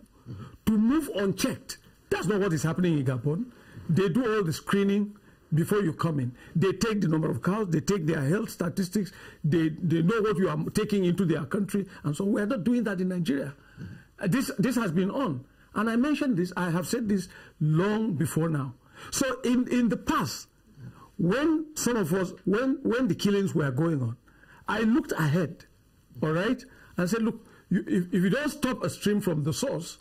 to move unchecked. That's not what is happening in Gabon. They do all the screening before you come in. They take the number of cows, they take their health statistics, they, they know what you are taking into their country, and so we are not doing that in Nigeria. Uh, This, this has been on. And I mentioned this, I have said this long before now. So in, in the past, when some of us, when, when the killings were going on, I looked ahead, all right, and said, look, you, if, if you don't stop a stream from the source,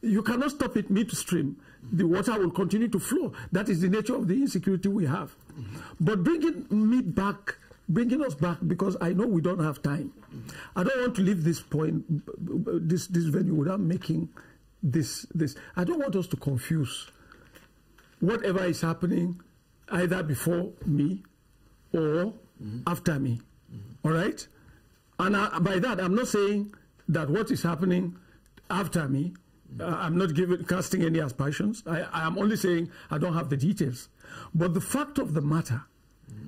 you cannot stop it midstream. The water will continue to flow. That is the nature of the insecurity we have. But bringing me back, bringing us back, because I know we don't have time. I don't want to leave this point, this this venue, without making this this. I don't want us to confuse whatever is happening, either before me or after me. All right? And I, by that, I'm not saying that what is happening after me, uh, I'm not giving, casting any aspersions. I, I am only saying I don't have the details. But the fact of the matter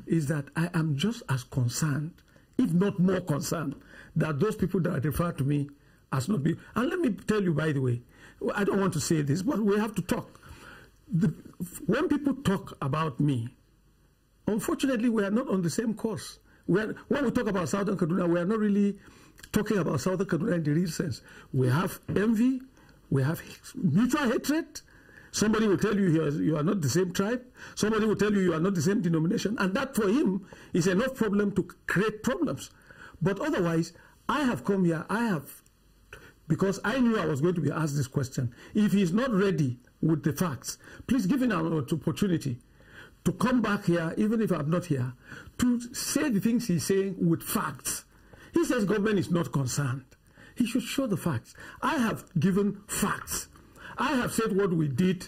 is that I am just as concerned, if not more concerned, that those people that refer to me as not being. And let me tell you, by the way, I don't want to say this, but we have to talk. The, when people talk about me, unfortunately, we are not on the same course. We are, when we talk about Southern Kaduna, we are not really talking about Southern Kaduna in the real sense. We have envy, we have mutual hatred. Somebody will tell you you are, not the same tribe. Somebody will tell you you are not the same denomination. And that for him is enough problem to create problems. But otherwise, I have come here, I have, because I knew I was going to be asked this question. If he's not ready with the facts, please give him an opportunity to come back here, even if I'm not here, to say the things he's saying with facts. He says government is not concerned. He should show the facts. I have given facts. I have said what we did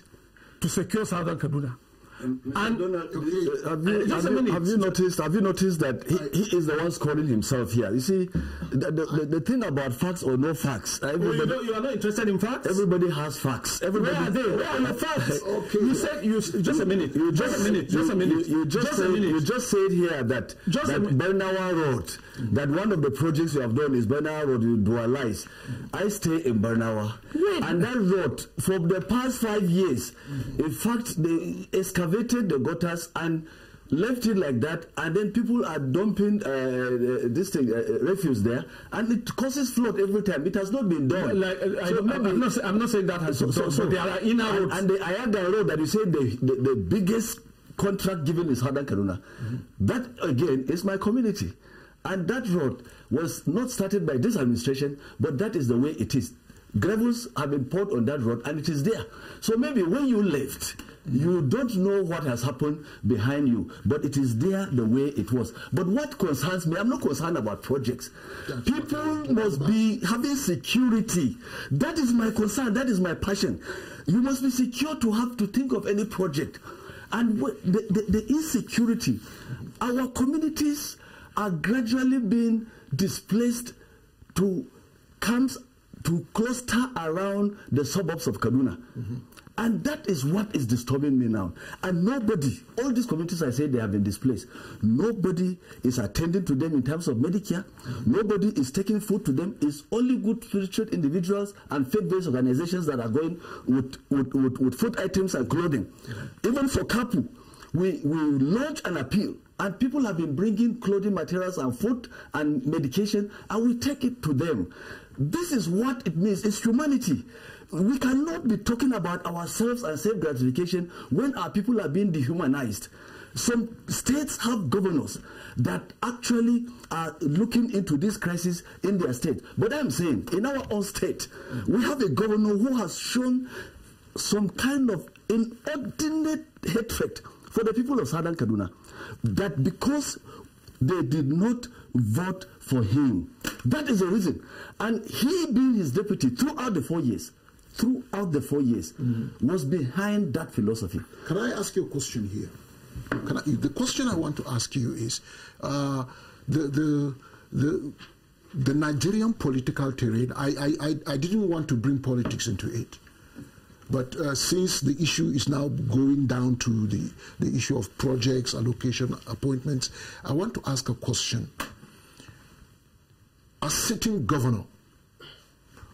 to secure Southern Kaduna. And Donald, Uh, have, you, have, you, have you noticed? Have you noticed that he, he is the one calling himself here? You see, the, the, the, the thing about facts or no facts, Oh, you, everybody, don't- you are not interested in facts? everybody has facts. Everybody, Where are they? Where are your facts? Okay. You said you just a minute. You just, a minute. Just a minute. You, just, just said, a minute. you just said here that Just that. Barnawa Road, that one of the projects you have done is Barnawa Road. You dualize. I stay in Barnawa, Wait. and that road for the past five years, in fact, they excavated the gutters and left it like that, and then people are dumping uh, uh, this thing, uh, refuse there, and it causes flood every time. It has not been done. Like, uh, I, So maybe- I'm, not, I'm not saying that has so, so, so there are inner and, roads. and the road that you say the, the, the biggest contract given is Southern Kaduna. That again is my community. And that road was not started by this administration, but that is the way it is. Gravels have been poured on that road and it is there. So maybe when you left, you don't know what has happened behind you, but it is there the way it was. But what concerns me, I'm not concerned about projects. People must be having security. That is my concern. That is my passion. You must be secure to have to think of any project. And the, the, the insecurity, our communities are gradually being displaced to camps to cluster around the suburbs of Kaduna. Mm-hmm. And that is what is disturbing me now. And nobody, all these communities I say they have been displaced, nobody is attending to them in terms of Medicare. Nobody is taking food to them. It's only good spiritual individuals and faith-based organizations that are going with, with, with, with food items and clothing. Even Sokapu, we, we launch an appeal and people have been bringing clothing materials and food and medication and we take it to them this is what it means it's humanity we cannot be talking about ourselves and self gratification when our people are being dehumanized some states have governors that actually are looking into this crisis in their state but i'm saying in our own state we have a governor who has shown some kind of inordinate hatred for the people of Southern Kaduna that because they did not vote for him. That is the reason. And he being his deputy throughout the four years, throughout the four years, mm. was behind that philosophy. Can I ask you a question here? I, the question I want to ask you is uh, the, the, the, the Nigerian political terrain, I, I, I didn't want to bring politics into it. But uh, since the issue is now going down to the, the issue of projects, allocation, appointments, I want to ask a question. A sitting governor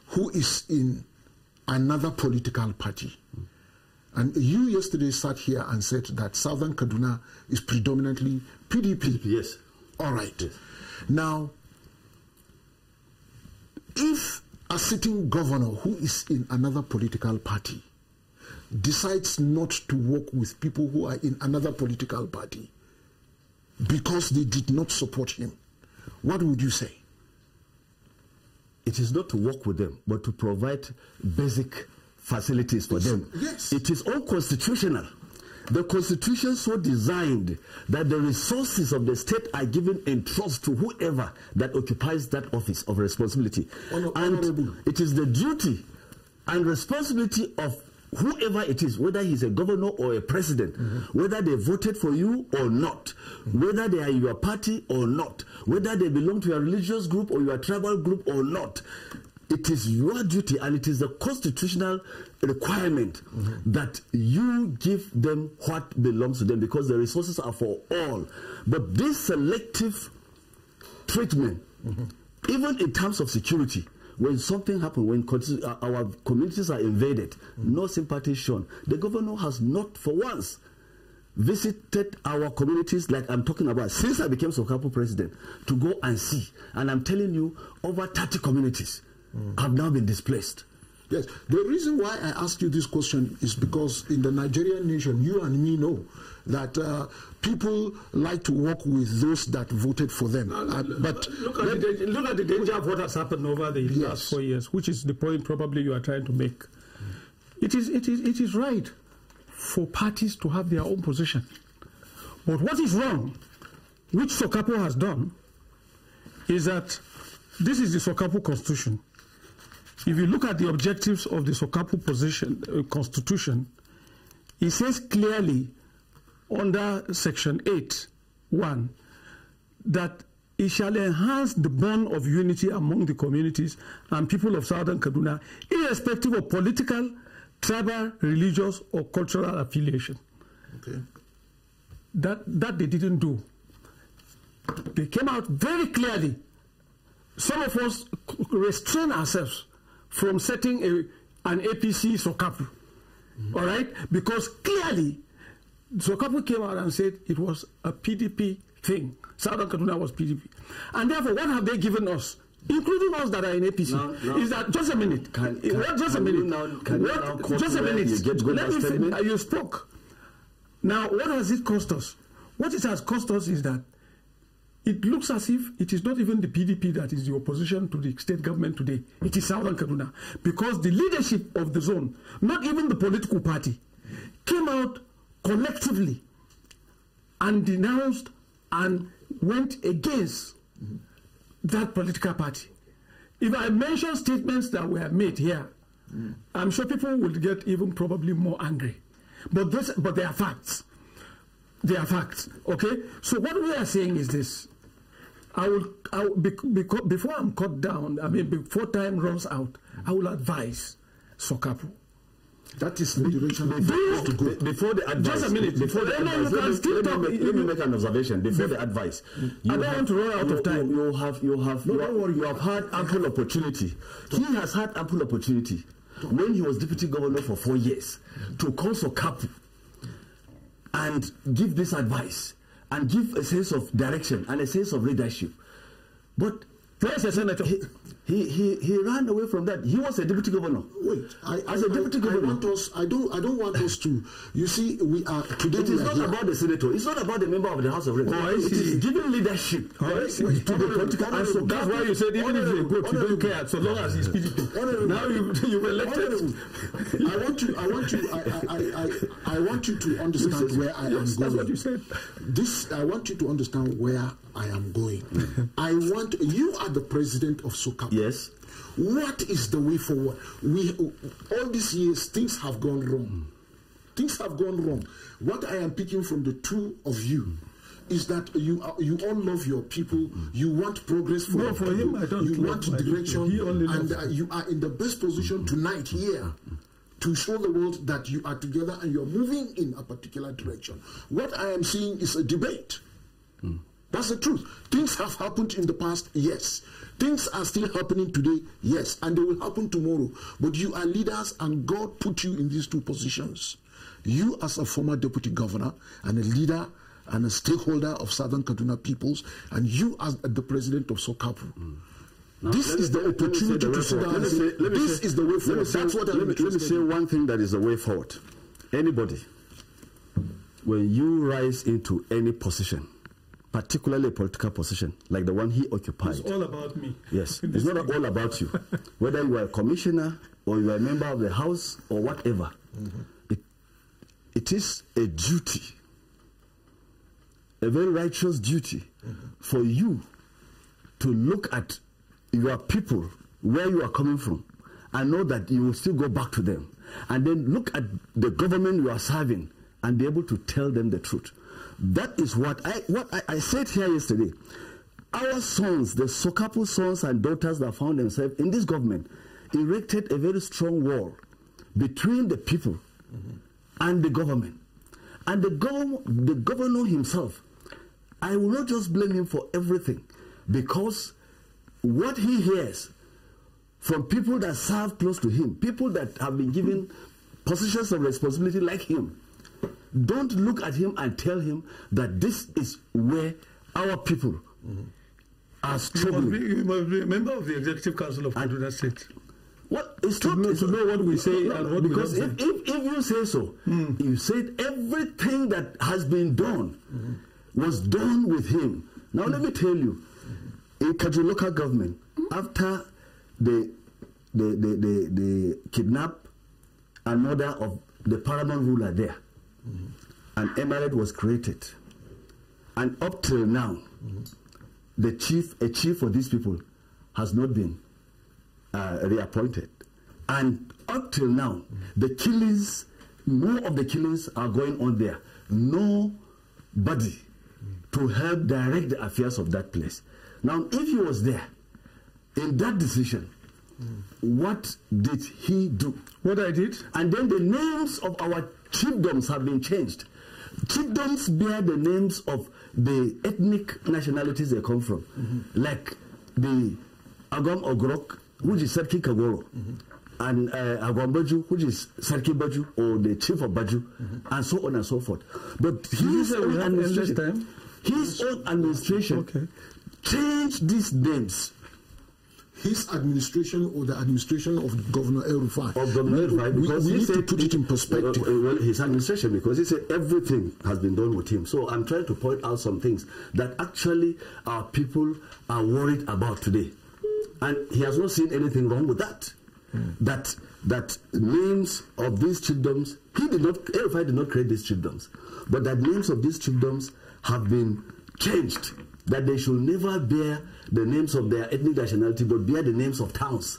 who is in another political party, and you yesterday sat here and said that Southern Kaduna is predominantly PDP. Yes. All right. Yes. Now, if a sitting governor who is in another political party decides not to work with people who are in another political party because they did not support him, what would you say? It is not to work with them, but to provide basic facilities for them. Yes. It is unconstitutional the constitution so designed that the resources of the state are given in trust to whoever that occupies that office of responsibility. Honor, and it is the duty and responsibility of whoever it is, whether he's a governor or a president, mm -hmm. whether they voted for you or not, mm -hmm. whether they are your party or not, whether they belong to your religious group or your tribal group or not, it is your duty and it is the constitutional requirement mm -hmm. that you give them what belongs to them because the resources are for all. But this selective treatment, even in terms of security, when something happens, when uh, our communities are invaded, mm no sympathy shown. The governor has not, for once, visited our communities like I'm talking about since I became Sokapu president to go and see. And I'm telling you, over 30 communities mm. have now been displaced. Yes, the reason why I ask you this question is because in the Nigerian nation, you and me know that uh, people like to work with those that voted for them. Uh, but look at, the, look at, the, danger of what has happened over the yes. last four years, which is the point probably you are trying to make. It is, it is, it is right for parties to have their own position. But what is wrong, which Sokapu has done, is that this is the Sokapu constitution. If you look at the objectives of the Sokapu position, uh, constitution, it says clearly under section 8, 1, that it shall enhance the bond of unity among the communities and people of southern Kaduna, irrespective of political, tribal, religious, or cultural affiliation. Okay. That, that they didn't do. They came out very clearly. Some of us restrain ourselves from setting a, an APC Sokapu. Mm-hmm. All right? Because clearly, Sokapu came out and said it was a PDP thing. Southern Kaduna was PDP. And therefore, what have they given us? Including us that are in APC, no, no. is that just a minute? Can, can, what, just a minute. Now, what, just a minute. Let me fin- uh, you spoke. Now, what has it cost us? What it has cost us is that it looks as if it is not even the PDP that is the opposition to the state government today. It is Southern Kaduna. Because the leadership of the zone, not even the political party, came out collectively and denounced and went against that political party. If I mention statements that were made here, I'm sure people will get even probably more angry. But this, but they are facts. They are facts. Okay. So what we are saying is this: I will, I will bec- before I'm cut down. I mean, before time runs out, I will advise Sokapu that is the direction of to go. Before the advice, just a minute. Before the no, advice, no, let, me, let, me, let me make an observation. Before the advice, you I don't have, want to run out you, of time. You, you have, you have, no, you, have, you have had ample opportunity. He has had ample opportunity when he was deputy governor for four years to call for CAP and give this advice and give a sense of direction and a sense of leadership. But Where's the senator? He, he, he, he ran away from that. He was a deputy governor. Wait, I, as a deputy I, governor, I want us. I don't. I don't want us to. You see, we are today. It is not here. about the senator. It's not about the member of the House of Reps. Oh, it is giving leadership oh, to the political. And so that's why you said even if they go, you don't care so long as he's PDP. Now you you elected. I want you. I want you. I, I, I, I want you to understand where I am going. That's what you said. This. I want you to understand where I am going. I want you are the president of SOCAP. Yes. What is the way forward? We all these years things have gone wrong. Things have gone wrong. What I am picking from the two of you is that you are, you all love your people. You want progress for, no, for him. I don't you want direction, and uh, you are in the best position tonight here to show the world that you are together and you are moving in a particular direction. What I am seeing is a debate. Mm. That's the truth. Things have happened in the past, yes. Things are still happening today, yes. And they will happen tomorrow. But you are leaders and God put you in these two positions. You as a former deputy governor and a leader and a stakeholder of Southern Kaduna peoples, and you as the president of Sokapu. Mm. Now, this is the opportunity to sit down and say, this is the way forward. That's what I'm let me, let me say one thing that is the way forward. Anybody, when you rise into any position, particularly a political position like the one he occupied. It's all about me. Yes, it's not all about you. Whether you are a commissioner or you are a member of the House or whatever, mm-hmm. it, it is a duty, a very righteous duty mm-hmm. for you to look at your people, where you are coming from, and know that you will still go back to them. And then look at the government you are serving and be able to tell them the truth. That is what I what I, I said here yesterday. Our sons, the Sokapu sons and daughters that found themselves in this government, erected a very strong wall between the people mm-hmm. and the government. And the, gov- the governor himself, I will not just blame him for everything because what he hears from people that serve close to him, people that have been given positions of responsibility like him, don't look at him and tell him that this is where our people mm-hmm. are struggling. You must, be, you must be a member of the Executive Council of Kaduna State. What it's to, know, to know what we say no, and what because we if, if, if you say so, mm. you said everything that has been done mm-hmm. was done with him. Now let me tell you, in Kaju local government, after the the, the, the, the kidnap and murder of the paramount ruler there, mm-hmm. an emirate was created. And up till now, mm-hmm. the chief, a chief for these people, has not been uh, reappointed. And up till now, the killings, more of the killings are going on there. Nobody to help direct the affairs of that place. Now, if he was there in that decision, what did he do? What I did? And then the names of our chiefdoms have been changed. Chiefdoms bear the names of the ethnic nationalities they come from, mm-hmm. like the Agam Ogrok, which is Sarki Kagoro, mm-hmm. and uh, Agam Baju, which is Sarki Baju, or the chief of Baju, mm-hmm. and so on and so forth. But his own administration, his own administration okay. changed these names his administration or the administration of Governor El Rufai. Of Governor El Rufai, we, because we he need to put it in perspective. Well, well, his administration, because he said everything has been done with him. So I'm trying to point out some things that actually our people are worried about today. And he has not seen anything wrong with that. That that names of these chiefdoms, he did not, El Rufai did not create these chiefdoms, but that names of these chiefdoms have been changed. That they should never bear the names of their ethnic nationality, but bear the names of towns.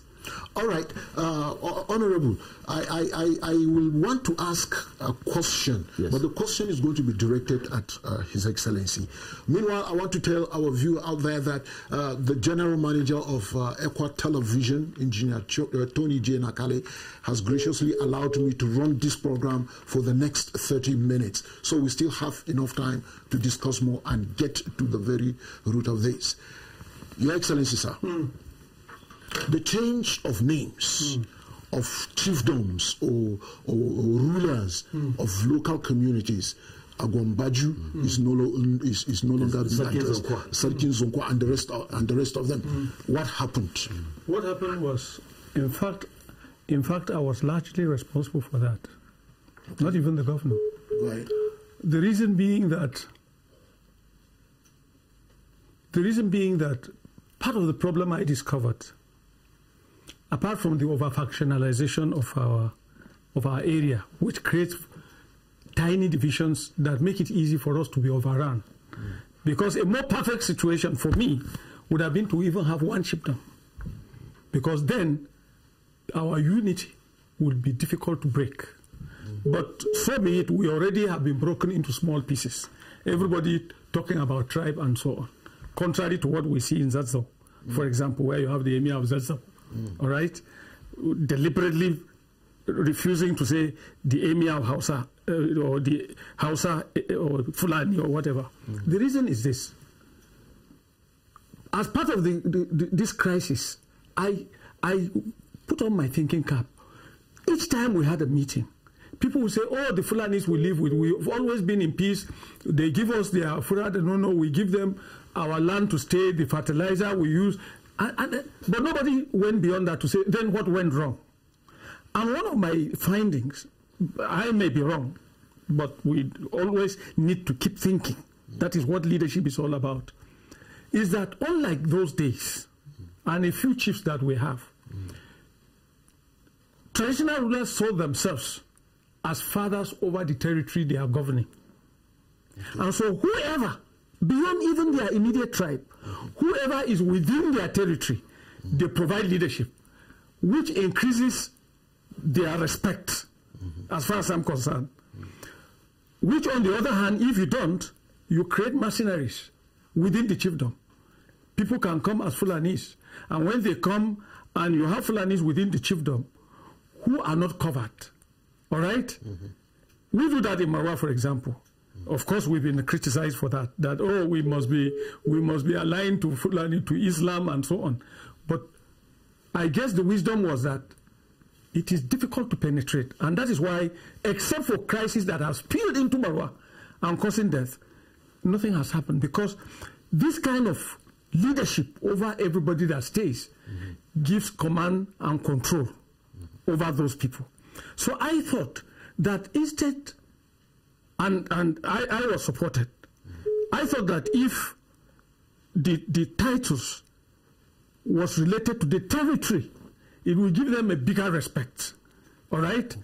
All right, uh, Honorable, I, I, I, I, will want to ask a question, Yes. but the question is going to be directed at uh, His Excellency. Meanwhile, I want to tell our viewer out there that uh, the General Manager of uh, ECWA Television, Engineer Cho- uh, Tony J. Nakale, has graciously allowed me to run this program for the next 30 minutes. So we still have enough time to discuss more and get to the very root of this. Your Excellency, sir. The change of names of chiefdoms or, or, or rulers of local communities. Agwambaju is no lo- is, is no longer being Sarkin addressed. Zonkwa. Sarkin Zonkwa and the rest of, and the rest of them. What happened? What happened was, in fact, in fact, I was largely responsible for that. Not even the governor. Right. The reason being that the reason being that part of the problem I discovered, apart from the over-factionalization of our of our area, which creates tiny divisions that make it easy for us to be overrun. Because a more perfect situation for me would have been to even have one chiefdom. Because then our unity would be difficult to break. But so be it, we already have been broken into small pieces. Everybody talking about tribe and so on. Contrary to what we see in Zazzau, for example, where you have the emir of Zazzau, all right, deliberately refusing to say the emir of Hausa uh, or the Hausa uh, or Fulani or whatever. The reason is this. As part of the, the, the, this crisis, I, I put on my thinking cap. Each time we had a meeting, people would say, Oh, the Fulanis we live with, we've always been in peace. They give us their Fulani, no, no, we give them our land to stay, the fertilizer we use. And, and, but nobody went beyond that to say, then what went wrong? And one of my findings, I may be wrong, but we always need to keep thinking. That is what leadership is all about. Is that unlike those days, and a few chiefs that we have, traditional rulers saw themselves as fathers over the territory they are governing. And so whoever, beyond even their immediate tribe, whoever is within their territory, they provide leadership, which increases their respect, as far as I'm concerned. Which, on the other hand, if you don't, you create mercenaries within the chiefdom. People can come as Fulanis, and when they come and you have Fulanis within the chiefdom who are not covered, all right? Mm-hmm. We do that in Marwa, for example. Of course, we've been criticized for that. That oh, we must be we must be aligned to Fulani, to Islam, and so on. But I guess the wisdom was that it is difficult to penetrate, and that is why, except for crisis that has spilled into Marwa and causing death, nothing has happened because this kind of leadership over everybody that stays gives command and control over those people. So I thought that instead, and, and I, I was supported, I thought that if the, the titles was related to the territory, it will give them a bigger respect. All right?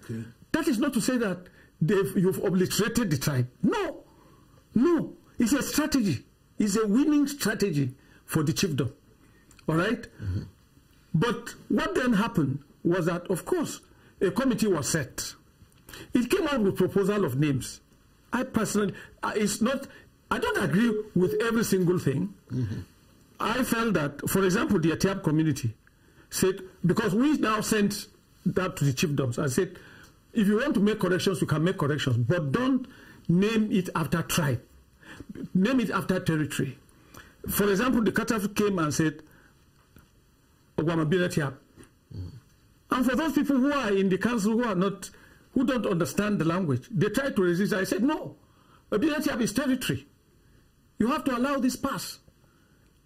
That is not to say that they've, you've obliterated the tribe. No. No. It's a strategy. It's a winning strategy for the chiefdom. All right? Mm-hmm. But what then happened was that, of course, a committee was set. It came out with proposal of names. I personally, it's not, I don't agree with every single thing. Mm-hmm. I felt that, for example, the Atyap community said, because we now sent that to the chiefdoms and said, if you want to make corrections, you can make corrections, but don't name it after tribe. Name it after territory. For example, the Kataf came and said, Ogwamabina Tiab. Mm-hmm. And for those people who are in the council who are not, who don't understand the language, they try to resist. I said, no, Tiab is territory. You have to allow this pass.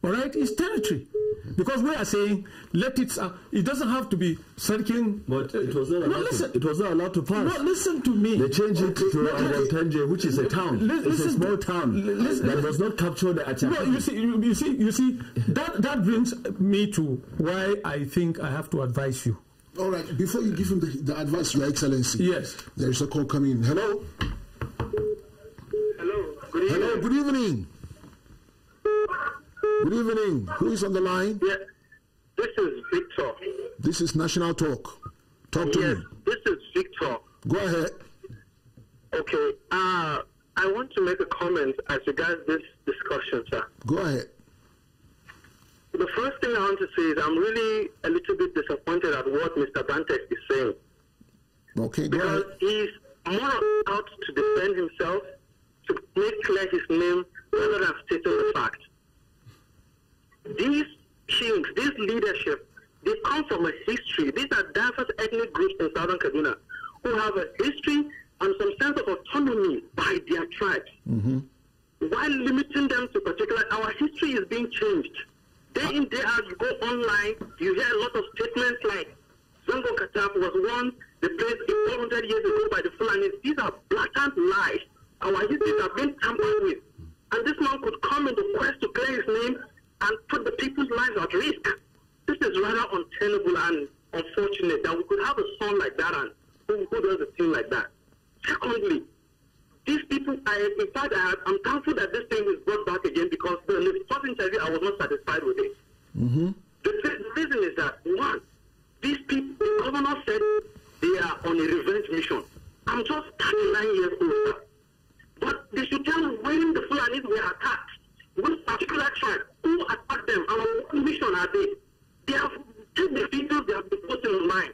All right? It's territory. Because we are saying, let it, uh, it doesn't have to be circling. But it was not No, allowed, listen. to, it was not allowed to pass. No, listen to me. They changed it to No, no, which is a town. Li- it's a small town listen- that does not capture the attack. No, you see, you, you see, you see, that that brings me to why I think I have to advise you. All right, before you give him the, the advice, Your Excellency. Yes. There is a call coming in. Hello? Hello. Good evening. Hello, good evening. Good evening. Who is on the line? Yeah, this is Victor. This is National Talk. Talk to Yes, me. this is Victor. Go ahead. Okay. Uh, I want to make a comment as regards this discussion, sir. Go ahead. The first thing I want to say is I'm really a little bit disappointed at what Mr. Bantex is saying Okay, go because ahead. he's more out to defend himself, to make clear his name, rather than stating the fact. These kings, this leadership, they come from a history. These are diverse ethnic groups in southern Kaduna who have a history and some sense of autonomy by their tribes. Mm-hmm. While limiting them to particular, our history is being changed. Day in, day out, you go online, you hear a lot of statements like Zango Kataf was won the place 400 years ago by the Fulanis. These are blatant lies. Our histories have been tampered with. And this man could come in the quest to clear his name and put the people's lives at risk. This is rather untenable and unfortunate that we could have a son like that and who, who does a thing like that. Secondly, these people, I, in fact, I, I'm thankful that this thing is brought back again because in the first interview I was not satisfied with it. Mm-hmm. The, the reason is that, one, these people, the governor said they are on a revenge mission. I'm just 39 years old. But they should tell me when the Fulanis were attacked, which particular tribe, who attacked them, and on what mission are they? They have taken the videos they have been posting online.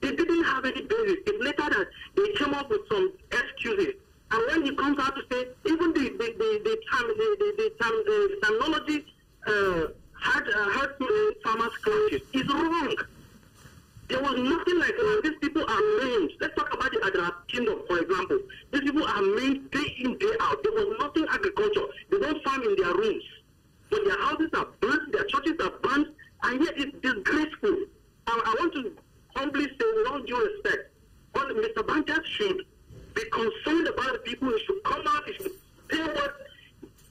They didn't have any basis. It's later that they came up with some excuses. And when he comes out to say, even the the the the, term, the, the, the, term, the terminology uh, hard uh, hard uh, farmers clashes is wrong. There was nothing like that. These people are maimed. Let's talk about the Adara Kingdom, for example. These people are maimed day in, day out. There was nothing agriculture. They don't farm in their rooms. But their houses are burnt, their churches are burnt, and yet it's disgraceful. I, I want to humbly say, with all due respect, Mr. Bantex should be concerned about the people. He should come out, he should say what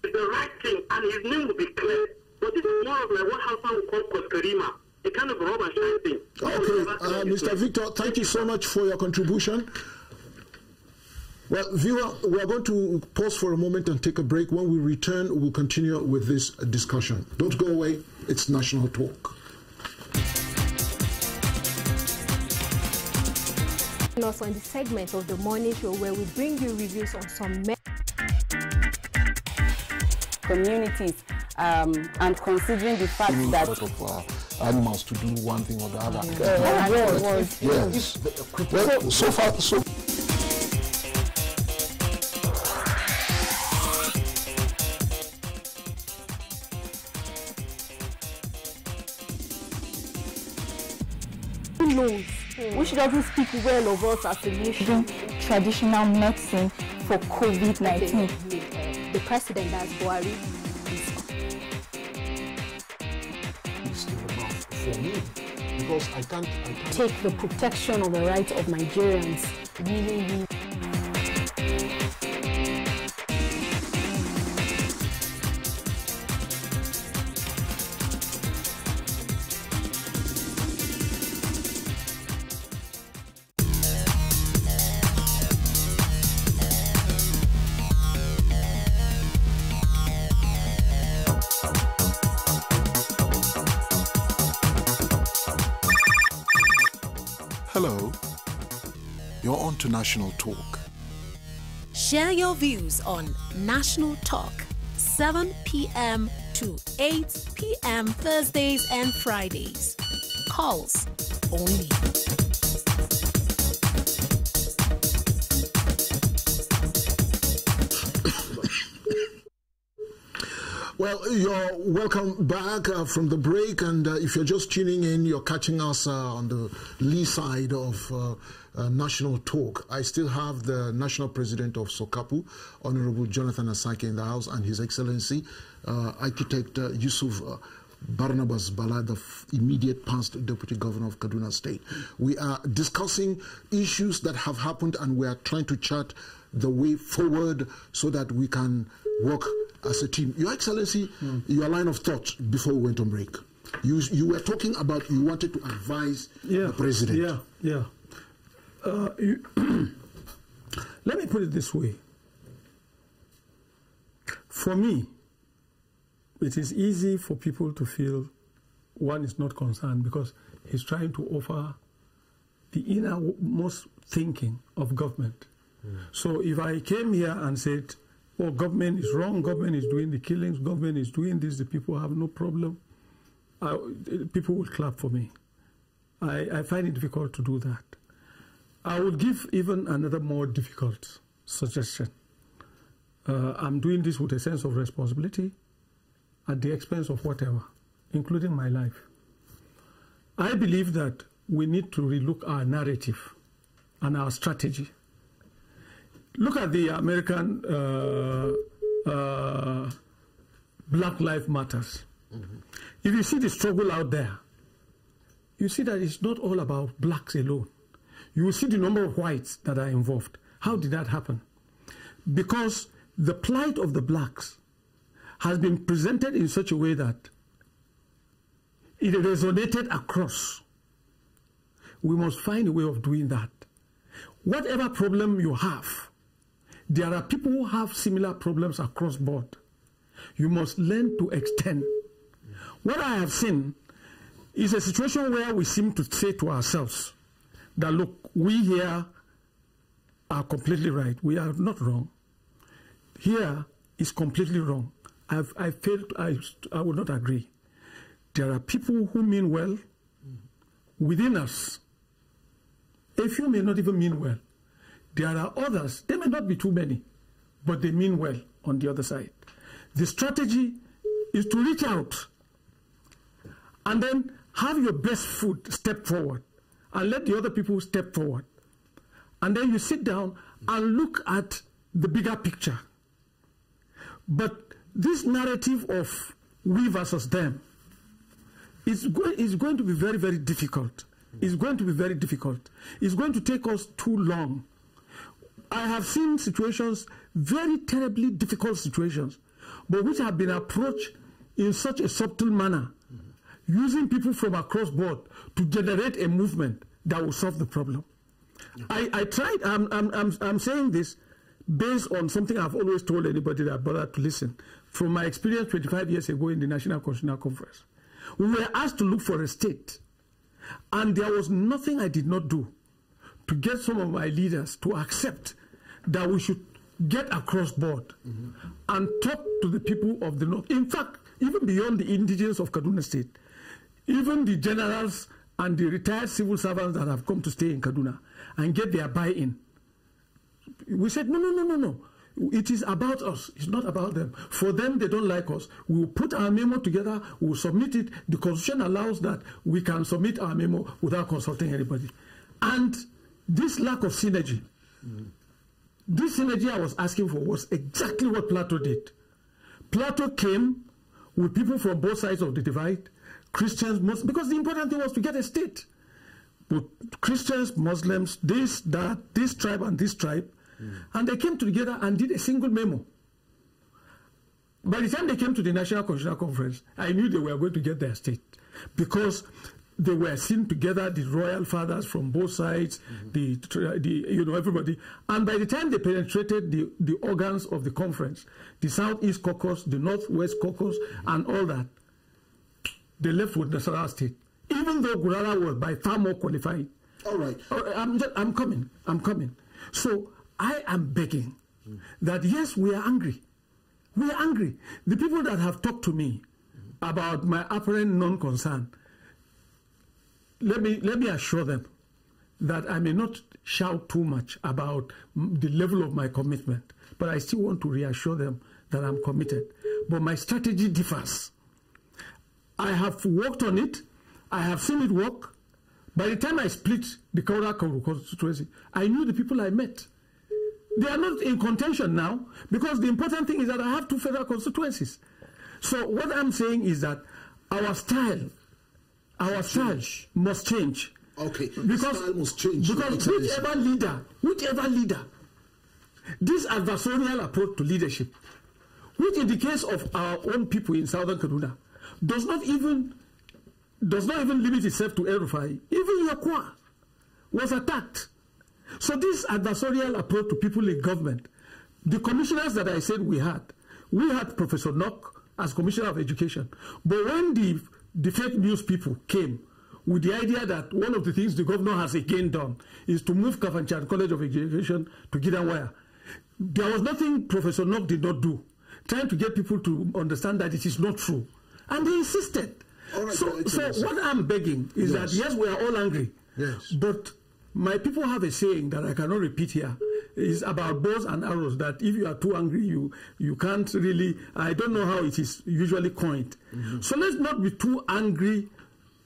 is the right thing, and his name will be clear. But this is more of like what Hassan would call Koskarima, a kind of and shine thing. Okay, uh, Mr. Victor, thank you so much for your contribution. Well, viewer, we are going to pause for a moment and take a break. When we return, we'll continue with this discussion. Don't go away. It's National Talk. Us on the segment of the morning show where we bring you reviews on some communities um, and considering the fact Any that sort of uh, animals to do one thing or the other. uh, was, was, Yes. Well, so far, so. Who knows? Which doesn't speak well of us as a nation. traditional medicine for COVID-19. The president, that's Buhari, It's still about for me because I can't. I can't. take the protection of the rights of Nigerians really, really National Talk. Share your views on National Talk, 7 p.m. to 8 p.m. Thursdays and Fridays. Calls only. Well, you're welcome back uh, from the break, and uh, if you're just tuning in, you're catching us uh, on the lee side of uh, uh, National Talk. I still have the National President of Sokapu, Honorable Jonathan Asake, in the house, and His Excellency, uh, Architect Yusuf Barnabas Bala, the immediate past deputy governor of Kaduna State. We are discussing issues that have happened and we are trying to chart the way forward so that we can work as a team. Your Excellency, your line of thought before we went on break. You, you were talking about you wanted to advise the president. Yeah, yeah. Uh, you Let me put it this way. For me, it is easy for people to feel one is not concerned because he's trying to offer the innermost thinking of government. So if I came here and said, oh, government is wrong, government is doing the killings, government is doing this, the people have no problem, I, people will clap for me. I, I find it difficult to do that. I would give even another more difficult suggestion. Uh, I'm doing this with a sense of responsibility at the expense of whatever, including my life. I believe that we need to relook our narrative and our strategy. Look at the American uh, uh, Black Lives Matters. If you see the struggle out there, you see that it's not all about blacks alone. You will see the number of whites that are involved. How did that happen? Because the plight of the blacks has been presented in such a way that it resonated across. We must find a way of doing that. Whatever problem you have, there are people who have similar problems across board. You must learn to extend. What I have seen is a situation where we seem to say to ourselves that look, we here are completely right. We are not wrong. Here is completely wrong. I've, I failed. I, I will not agree. There are people who mean well within us. A few may not even mean well. There are others, they may not be too many, but they mean well on the other side. The strategy is to reach out and then have your best foot step forward and let the other people step forward. And then you sit down and look at the bigger picture. But this narrative of we versus them is, go- is going to be very, very difficult. It's going to be very difficult. It's going to take us too long. I have seen situations, very terribly difficult situations, but which have been approached in such a subtle manner, using people from across board to generate a movement that will solve the problem. I, I tried, I'm, I'm, I'm, I'm saying this based on something I've always told anybody that bothered to listen. From my experience 25 years ago in the National Constitutional Conference, we were asked to look for a state, and there was nothing I did not do to get some of my leaders to accept that we should get across board and talk to the people of the north. In fact, even beyond the indigenous of Kaduna State, even the generals and the retired civil servants that have come to stay in Kaduna and get their buy-in. We said, no, no, no, no, no. It is about us. It's not about them. For them, they don't like us. We will put our memo together. We will submit it. The constitution allows that we can submit our memo without consulting anybody. And this lack of synergy, this synergy I was asking for was exactly what Plateau did. Plateau came with people from both sides of the divide, Christians, Muslims, because the important thing was to get a state. But Christians, Muslims, this, that, this tribe, and this tribe, and they came together and did a single memo. By the time they came to the National Constitutional Conference, I knew they were going to get their state because they were seen together, the royal fathers from both sides, mm-hmm. the, the you know everybody. And by the time they penetrated the, the organs of the conference, the Southeast Caucus, the Northwest Caucus, mm-hmm. and all that, they left with Nasarawa State, even though Gurara was by far more qualified. All right. Oh, I'm, just, I'm coming. I'm coming. So I am begging mm-hmm. that yes, we are angry. We are angry. The people that have talked to me about my apparent non-concern, let me let me assure them that I may not shout too much about the level of my commitment, but I still want to reassure them that I'm committed. But my strategy differs. I have worked on it. I have seen it work. By the time I split the Kauru constituency, I knew the people I met. They are not in contention now because the important thing is that I have two federal constituencies. So what I'm saying is that our style, our style must change. Okay, because must change, because whichever leader, whichever leader, this adversarial approach to leadership, which in the case of our own people in southern Kaduna, does not even does not even limit itself to El Rufai. Even Yakowa was attacked. So this adversarial approach to people in government, the commissioners that I said we had, we had Professor Nok as Commissioner of Education. But when the, the fake news people came with the idea that one of the things the governor has again done is to move Kafanchan College of Education to Gidanwaya, there was nothing Professor Nok did not do, trying to get people to understand that it is not true. And they insisted. Right, so, so what I'm begging is that Yes. yes, we are all angry. Yes. But my people have a saying that I cannot repeat here. It's about bows and arrows. That if you are too angry, you you can't really. I don't know how it is usually coined. Mm-hmm. So let's not be too angry.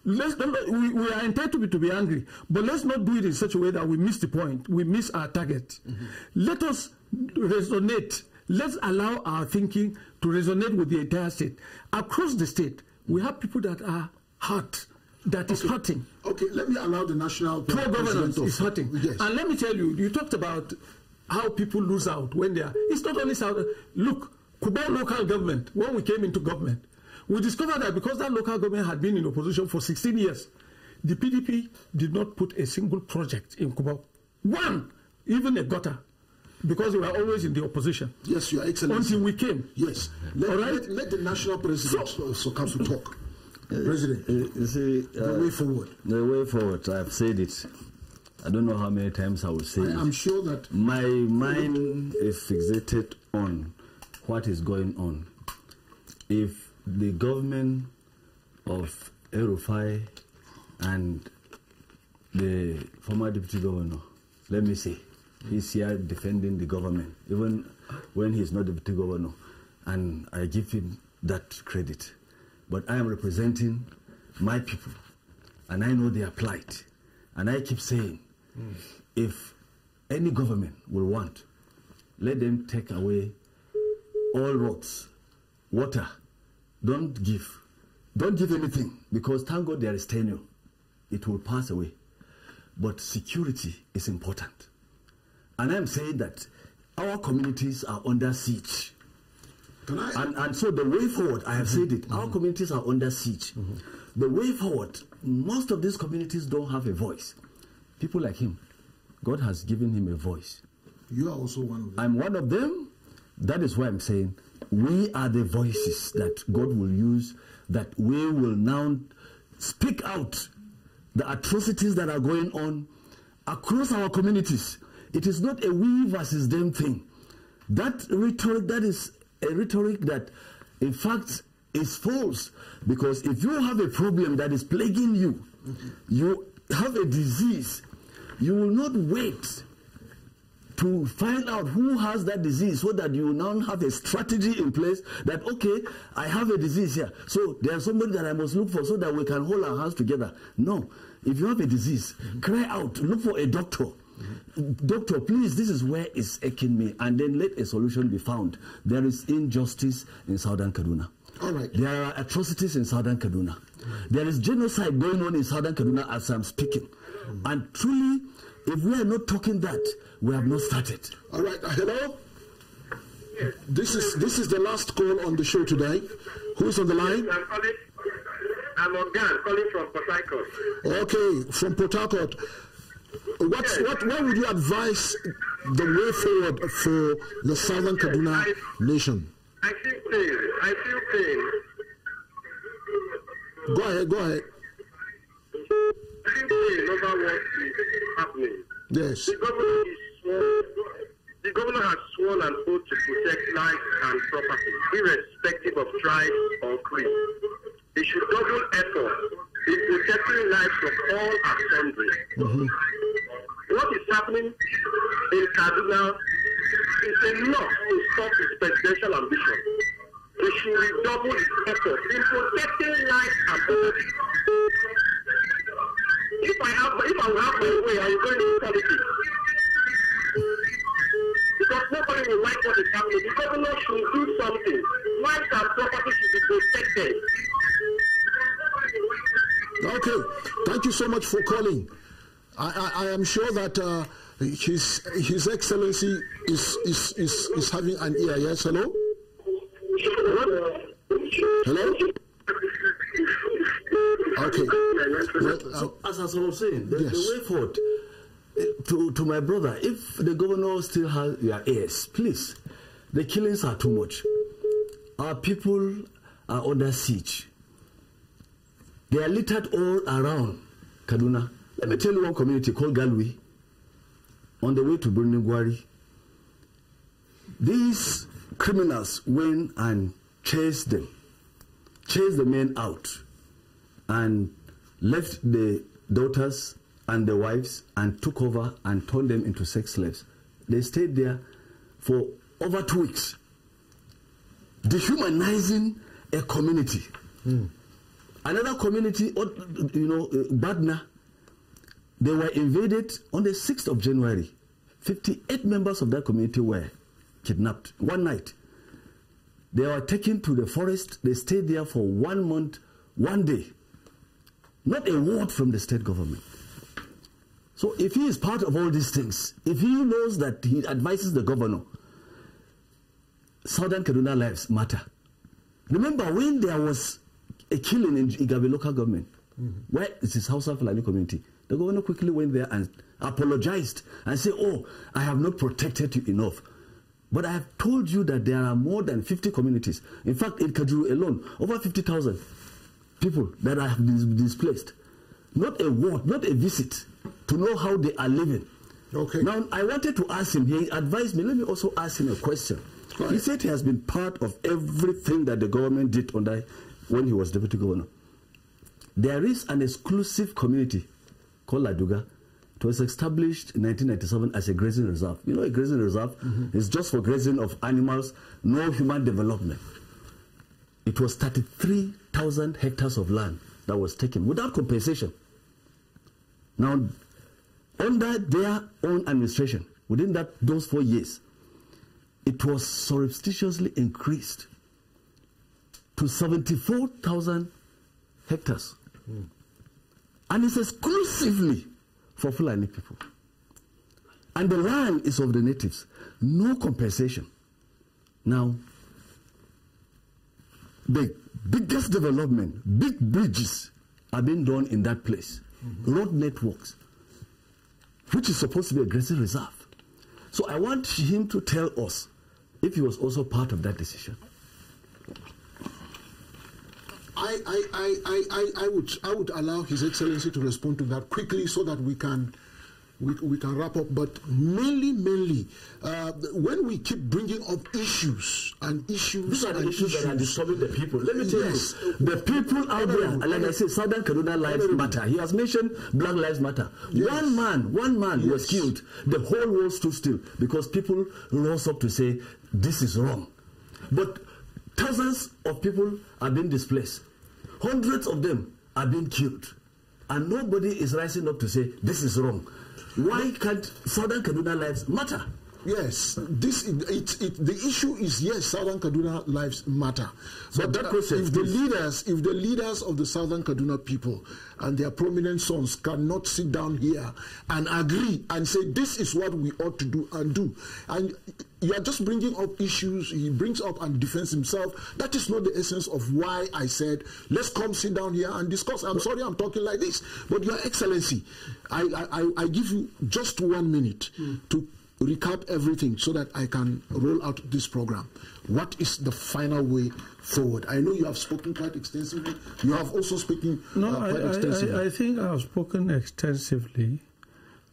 Let's we, we are entitled to be, to be angry, but let's not do it in such a way that we miss the point. We miss our target. Mm-hmm. Let us resonate. Let's allow our thinking to resonate with the entire state. Across the state, we have people that are hurt, that is hurting. Okay, let me allow the national Poor governance is hurting. Yes. And let me tell you, you talked about how people lose out when they are. It's not only South. Look, Kubau local government, when we came into government, we discovered that because that local government had been in opposition for 16 years, the PDP did not put a single project in Kubau. One, even a gutter, because they were always in the opposition. Yes, Your Excellency. Until we came. Yes. Let, All right. let, let the national president of to talk. President, you see, the uh, way forward. the way forward, I've said it. I don't know how many times I will say it. I'm sure that My mind is fixated on what is going on. If the government of El-Rufai and the former deputy governor, let me say, he's here defending the government, even when he's not deputy governor, and I give him that credit. But I am representing my people, and I know their plight. And I keep saying, hmm. if any government will want, let them take away all roads, water. Don't give. Don't give anything because thank God there is tenure. It will pass away. But security is important. And I'm saying that our communities are under siege. And, and so the way forward, I have mm-hmm. said it, our mm-hmm. communities are under siege. Mm-hmm. The way forward, most of these communities don't have a voice. People like him, God has given him a voice. you are also one of them. I'm one of them. That is why I'm saying we are the voices that God will use, that we will now speak out the atrocities that are going on across our communities. It is not a we versus them thing. That rhetoric, that is a rhetoric that, in fact, is false. Because if you have a problem that is plaguing you, you have a disease, you will not wait to find out who has that disease so that you now have a strategy in place that okay i have a disease here. So there's somebody that i must look for so that we can hold our hands together. No. If you have a disease cry out look for a doctor doctor please this is where it's aching me and then let a solution be found there is injustice in southern kaduna All right. there are atrocities in southern Kaduna. There is genocide going on in southern Kaduna as I'm speaking. And truly, if we are not talking that, we have not started. All right. Uh, hello. This is this is the last call on the show today. Who's on the line? I'm calling. I'm on Gan, calling from Port Harcourt. Okay, from Port Harcourt. What what what would you advise the way forward for the Southern Kaduna nation? I feel pain. I feel pain. Go ahead. Go ahead. I feel pain over what is happening. Yes. The governor sworn, the has sworn an oath to protect life and property, irrespective of tribe or creed. He should double effort in protecting lives of all assembly. Mm-hmm. What is happening in Kaduna is enough to stop his presidential ambition. He should redouble his effort in protecting life and property. If I have, if I have my way, I will go into politics. Because nobody will like what is happening. The governor should do something. Life and property should be protected. Okay, thank you so much for calling. I, I, I am sure that uh, His His Excellency is, is, is, is having an ear. Yes, hello? Hello? Okay. Uh, So, as I was saying, the, Yes. the way forward, eh, to, to my brother, if the governor still has your ears, please, the killings are too much. Our people are under siege. They are littered all around Kaduna. Let me tell you one community called Galway, on the way to Birningwari. These criminals went and chased them, chased the men out, and left the daughters and the wives and took over and turned them into sex slaves. They stayed there for over two weeks, dehumanizing a community. Hmm. Another community, you know, uh, Badna, they were invaded on the 6th of January. 58 members of that community were kidnapped one night. They were taken to the forest. They stayed there for one month, one day. Not a word from the state government. So if he is part of all these things, if he knows that he advises the governor, Southern Kaduna lives matter. Remember when there was a killing in Igabi local government, where it is Hausa Fulani community, the governor quickly went there and apologized and said, "Oh, I have not protected you enough." But I have told you that there are more than 50 communities. In fact, in Kajuru alone, over 50,000 people that have been displaced. Not a word, not a visit to know how they are living. Okay. Now, I wanted to ask him, he advised me, let me also ask him a question. Go He said he has been part of everything that the government did under when he was deputy governor. There is an exclusive community called Laduga. It was established in 1997 as a grazing reserve. You know, a grazing reserve mm-hmm. is just for grazing of animals, no human development. It was 33,000 hectares of land that was taken without compensation. Now, under their own administration, within that those four years, it was surreptitiously increased to 74,000 hectares. And it's exclusively for Fulani people. And the land is of the natives. No compensation. Now, the biggest development, big bridges are being done in that place. Mm-hmm. Road networks, which is supposed to be a grazing reserve. So I want him to tell us if he was also part of that decision. I, I, I, I, I, I would I would allow His Excellency to respond to that quickly so that we can we, we can wrap up. But mainly, mainly, uh, when we keep bringing up issues and issues These are the and issues that are disturbing the people. Let me tell Yes. you, the people out there, like I said, Southern Kaduna lives matter. He has mentioned Black Lives Matter. Yes. One man, one man was killed. The whole world stood still because people rose up to say this is wrong. But thousands of people are being displaced. Hundreds of them are being killed. And nobody is rising up to say this is wrong. Why can't Southern Kaduna lives matter? Yes, this it, it, it, the issue is yes, Southern Kaduna lives matter. So but that question, if the leaders, if the leaders of the Southern Kaduna people and their prominent sons cannot sit down here and agree and say this is what we ought to do and do, and you are just bringing up issues he brings up and defends himself. That is not the essence of why I said let's come sit down here and discuss. I'm sorry I'm talking like this, but Your Excellency, I I, I- I give you just one minute hmm. to recap everything so that I can roll out this program. What is the final way forward? I know you have spoken quite extensively. You have also spoken No, uh, I, quite I, extensively. I, I think I've spoken extensively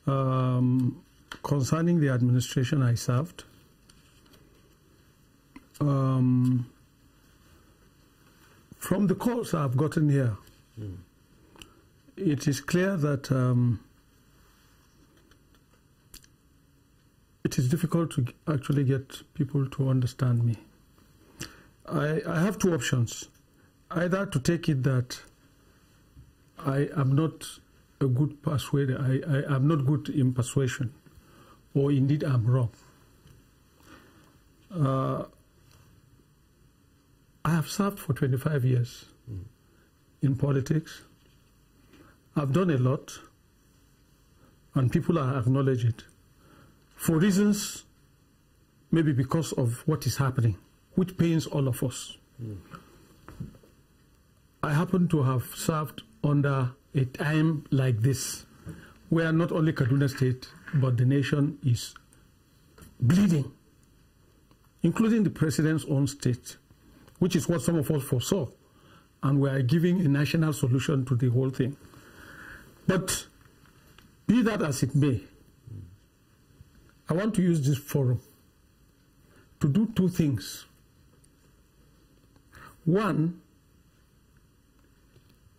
um, concerning the administration I served. Um, from the calls I've gotten here, it is clear that um, it is difficult to actually get people to understand me. I, I have two options either to take it that I am not a good persuader, I, I am not good in persuasion, or indeed I'm wrong. Uh, I have served for 25 years in politics, I've done a lot, and people are acknowledge it for reasons, maybe because of what is happening, which pains all of us. I happen to have served under a time like this, where not only Kaduna State, but the nation is bleeding, including the president's own state, which is what some of us foresaw. And we are giving a national solution to the whole thing. But be that as it may, I want to use this forum to do two things. One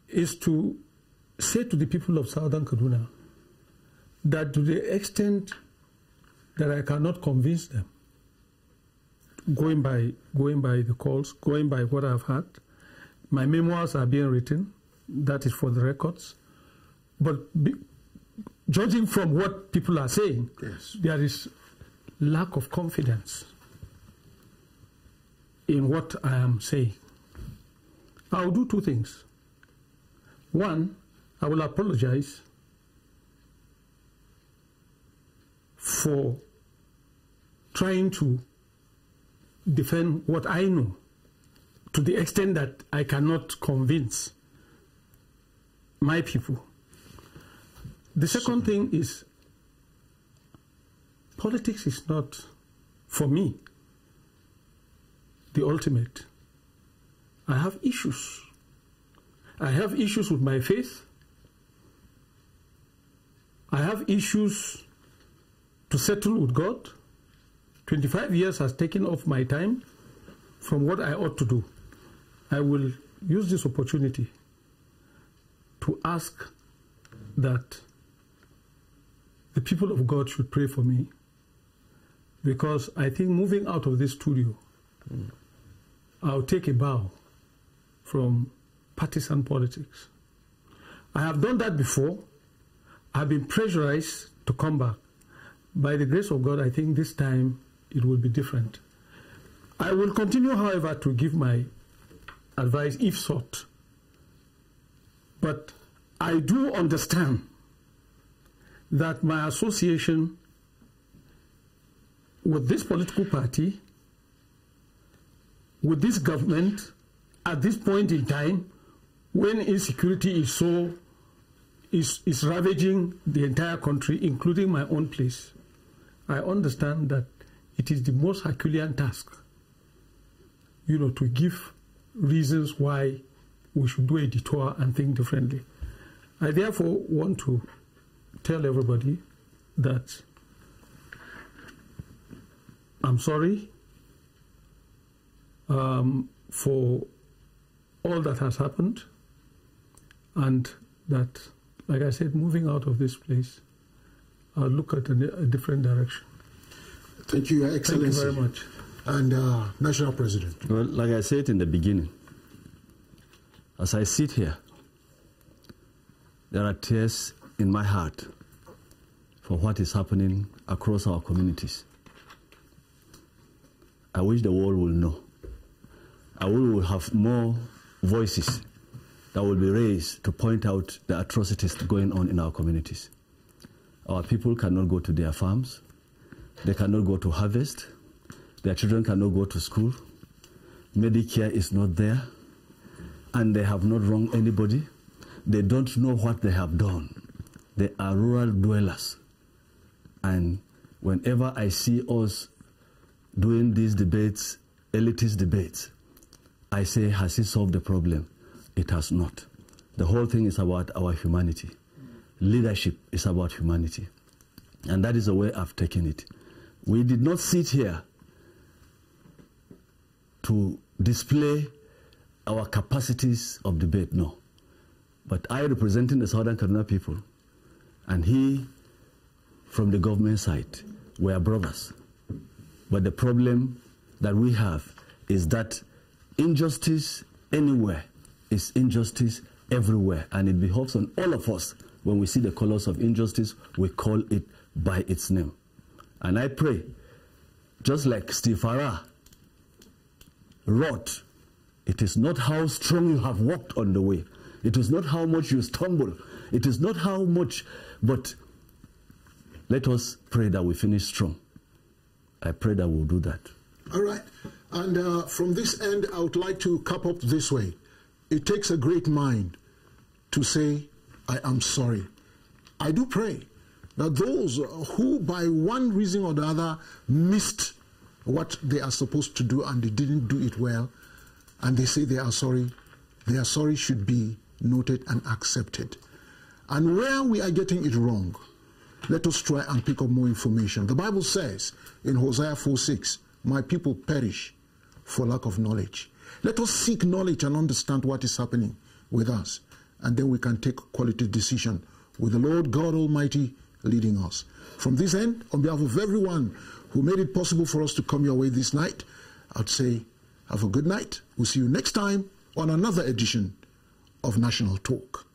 is to say to the people of Southern Kaduna that to the extent that I cannot convince them, going by going by the calls, going by what I've had, my memoirs are being written. That is for the records. But be, judging from what people are saying, Yes. there is lack of confidence in what I am saying. I'll do two things. One, I will apologize for trying to defend what I know to the extent that I cannot convince my people. The second thing is politics is not, for me, the ultimate. I have issues. I have issues with my faith. I have issues to settle with God. 25 years has taken off my time from what I ought to do. I will use this opportunity to ask that the people of God should pray for me because I think moving out of this studio, I'll take a bow from partisan politics. I have done that before. I've been pressurized to come back. By the grace of God, I think this time it will be different. I will continue, however, to give my advice if sought. But I do understand that my association with this political party, with this government, at this point in time, when insecurity is so is, is ravaging the entire country, including my own place, I understand that it is the most Herculean task, you know, to give reasons why we should do a detour and think differently. I therefore want to tell everybody that I'm sorry um, for all that has happened, and that, like I said, moving out of this place, I'll look at a, a different direction. Thank you, Your Thank you very much. And uh, National President. Well, like I said in the beginning, as I sit here, there are tears in my heart for what is happening across our communities. I wish the world will know. I will will have more voices that will be raised to point out the atrocities going on in our communities. Our people cannot go to their farms, they cannot go to harvest, their children cannot go to school, Medicare is not there, and they have not wronged anybody. They don't know what they have done. They are rural dwellers. And whenever I see us doing these debates, elitist debates, I say, has he solved the problem? It has not. The whole thing is about our humanity. Leadership is about humanity. And that is the way I've taken it. We did not sit here to display our capacities of debate, no. But I, representing the Southern Kaduna people, and he from the government side, we are brothers. But the problem that we have is that injustice anywhere is injustice everywhere, and it behoves on all of us when we see the colors of injustice, we call it by its name. And I pray, just like Steve Farah wrote, it is not how strong you have walked on the way, it is not how much you stumble, It is not how much, but let us pray that we finish strong. I pray that we'll do that. All right. And uh, from this end, I would like to cap up this way. It takes a great mind to say, I am sorry. I do pray that those who, by one reason or the other, missed what they are supposed to do and they didn't do it well, and they say they are sorry, their sorry should be noted and accepted. And where we are getting it wrong, let us try and pick up more information. The Bible says in Hosea 4 6, My people perish for lack of knowledge. Let us seek knowledge and understand what is happening with us, and then we can take quality decision with the Lord God Almighty leading us. From this end, on behalf of everyone who made it possible for us to come your way this night, I'd say have a good night. We'll see you next time on another edition of National Talk.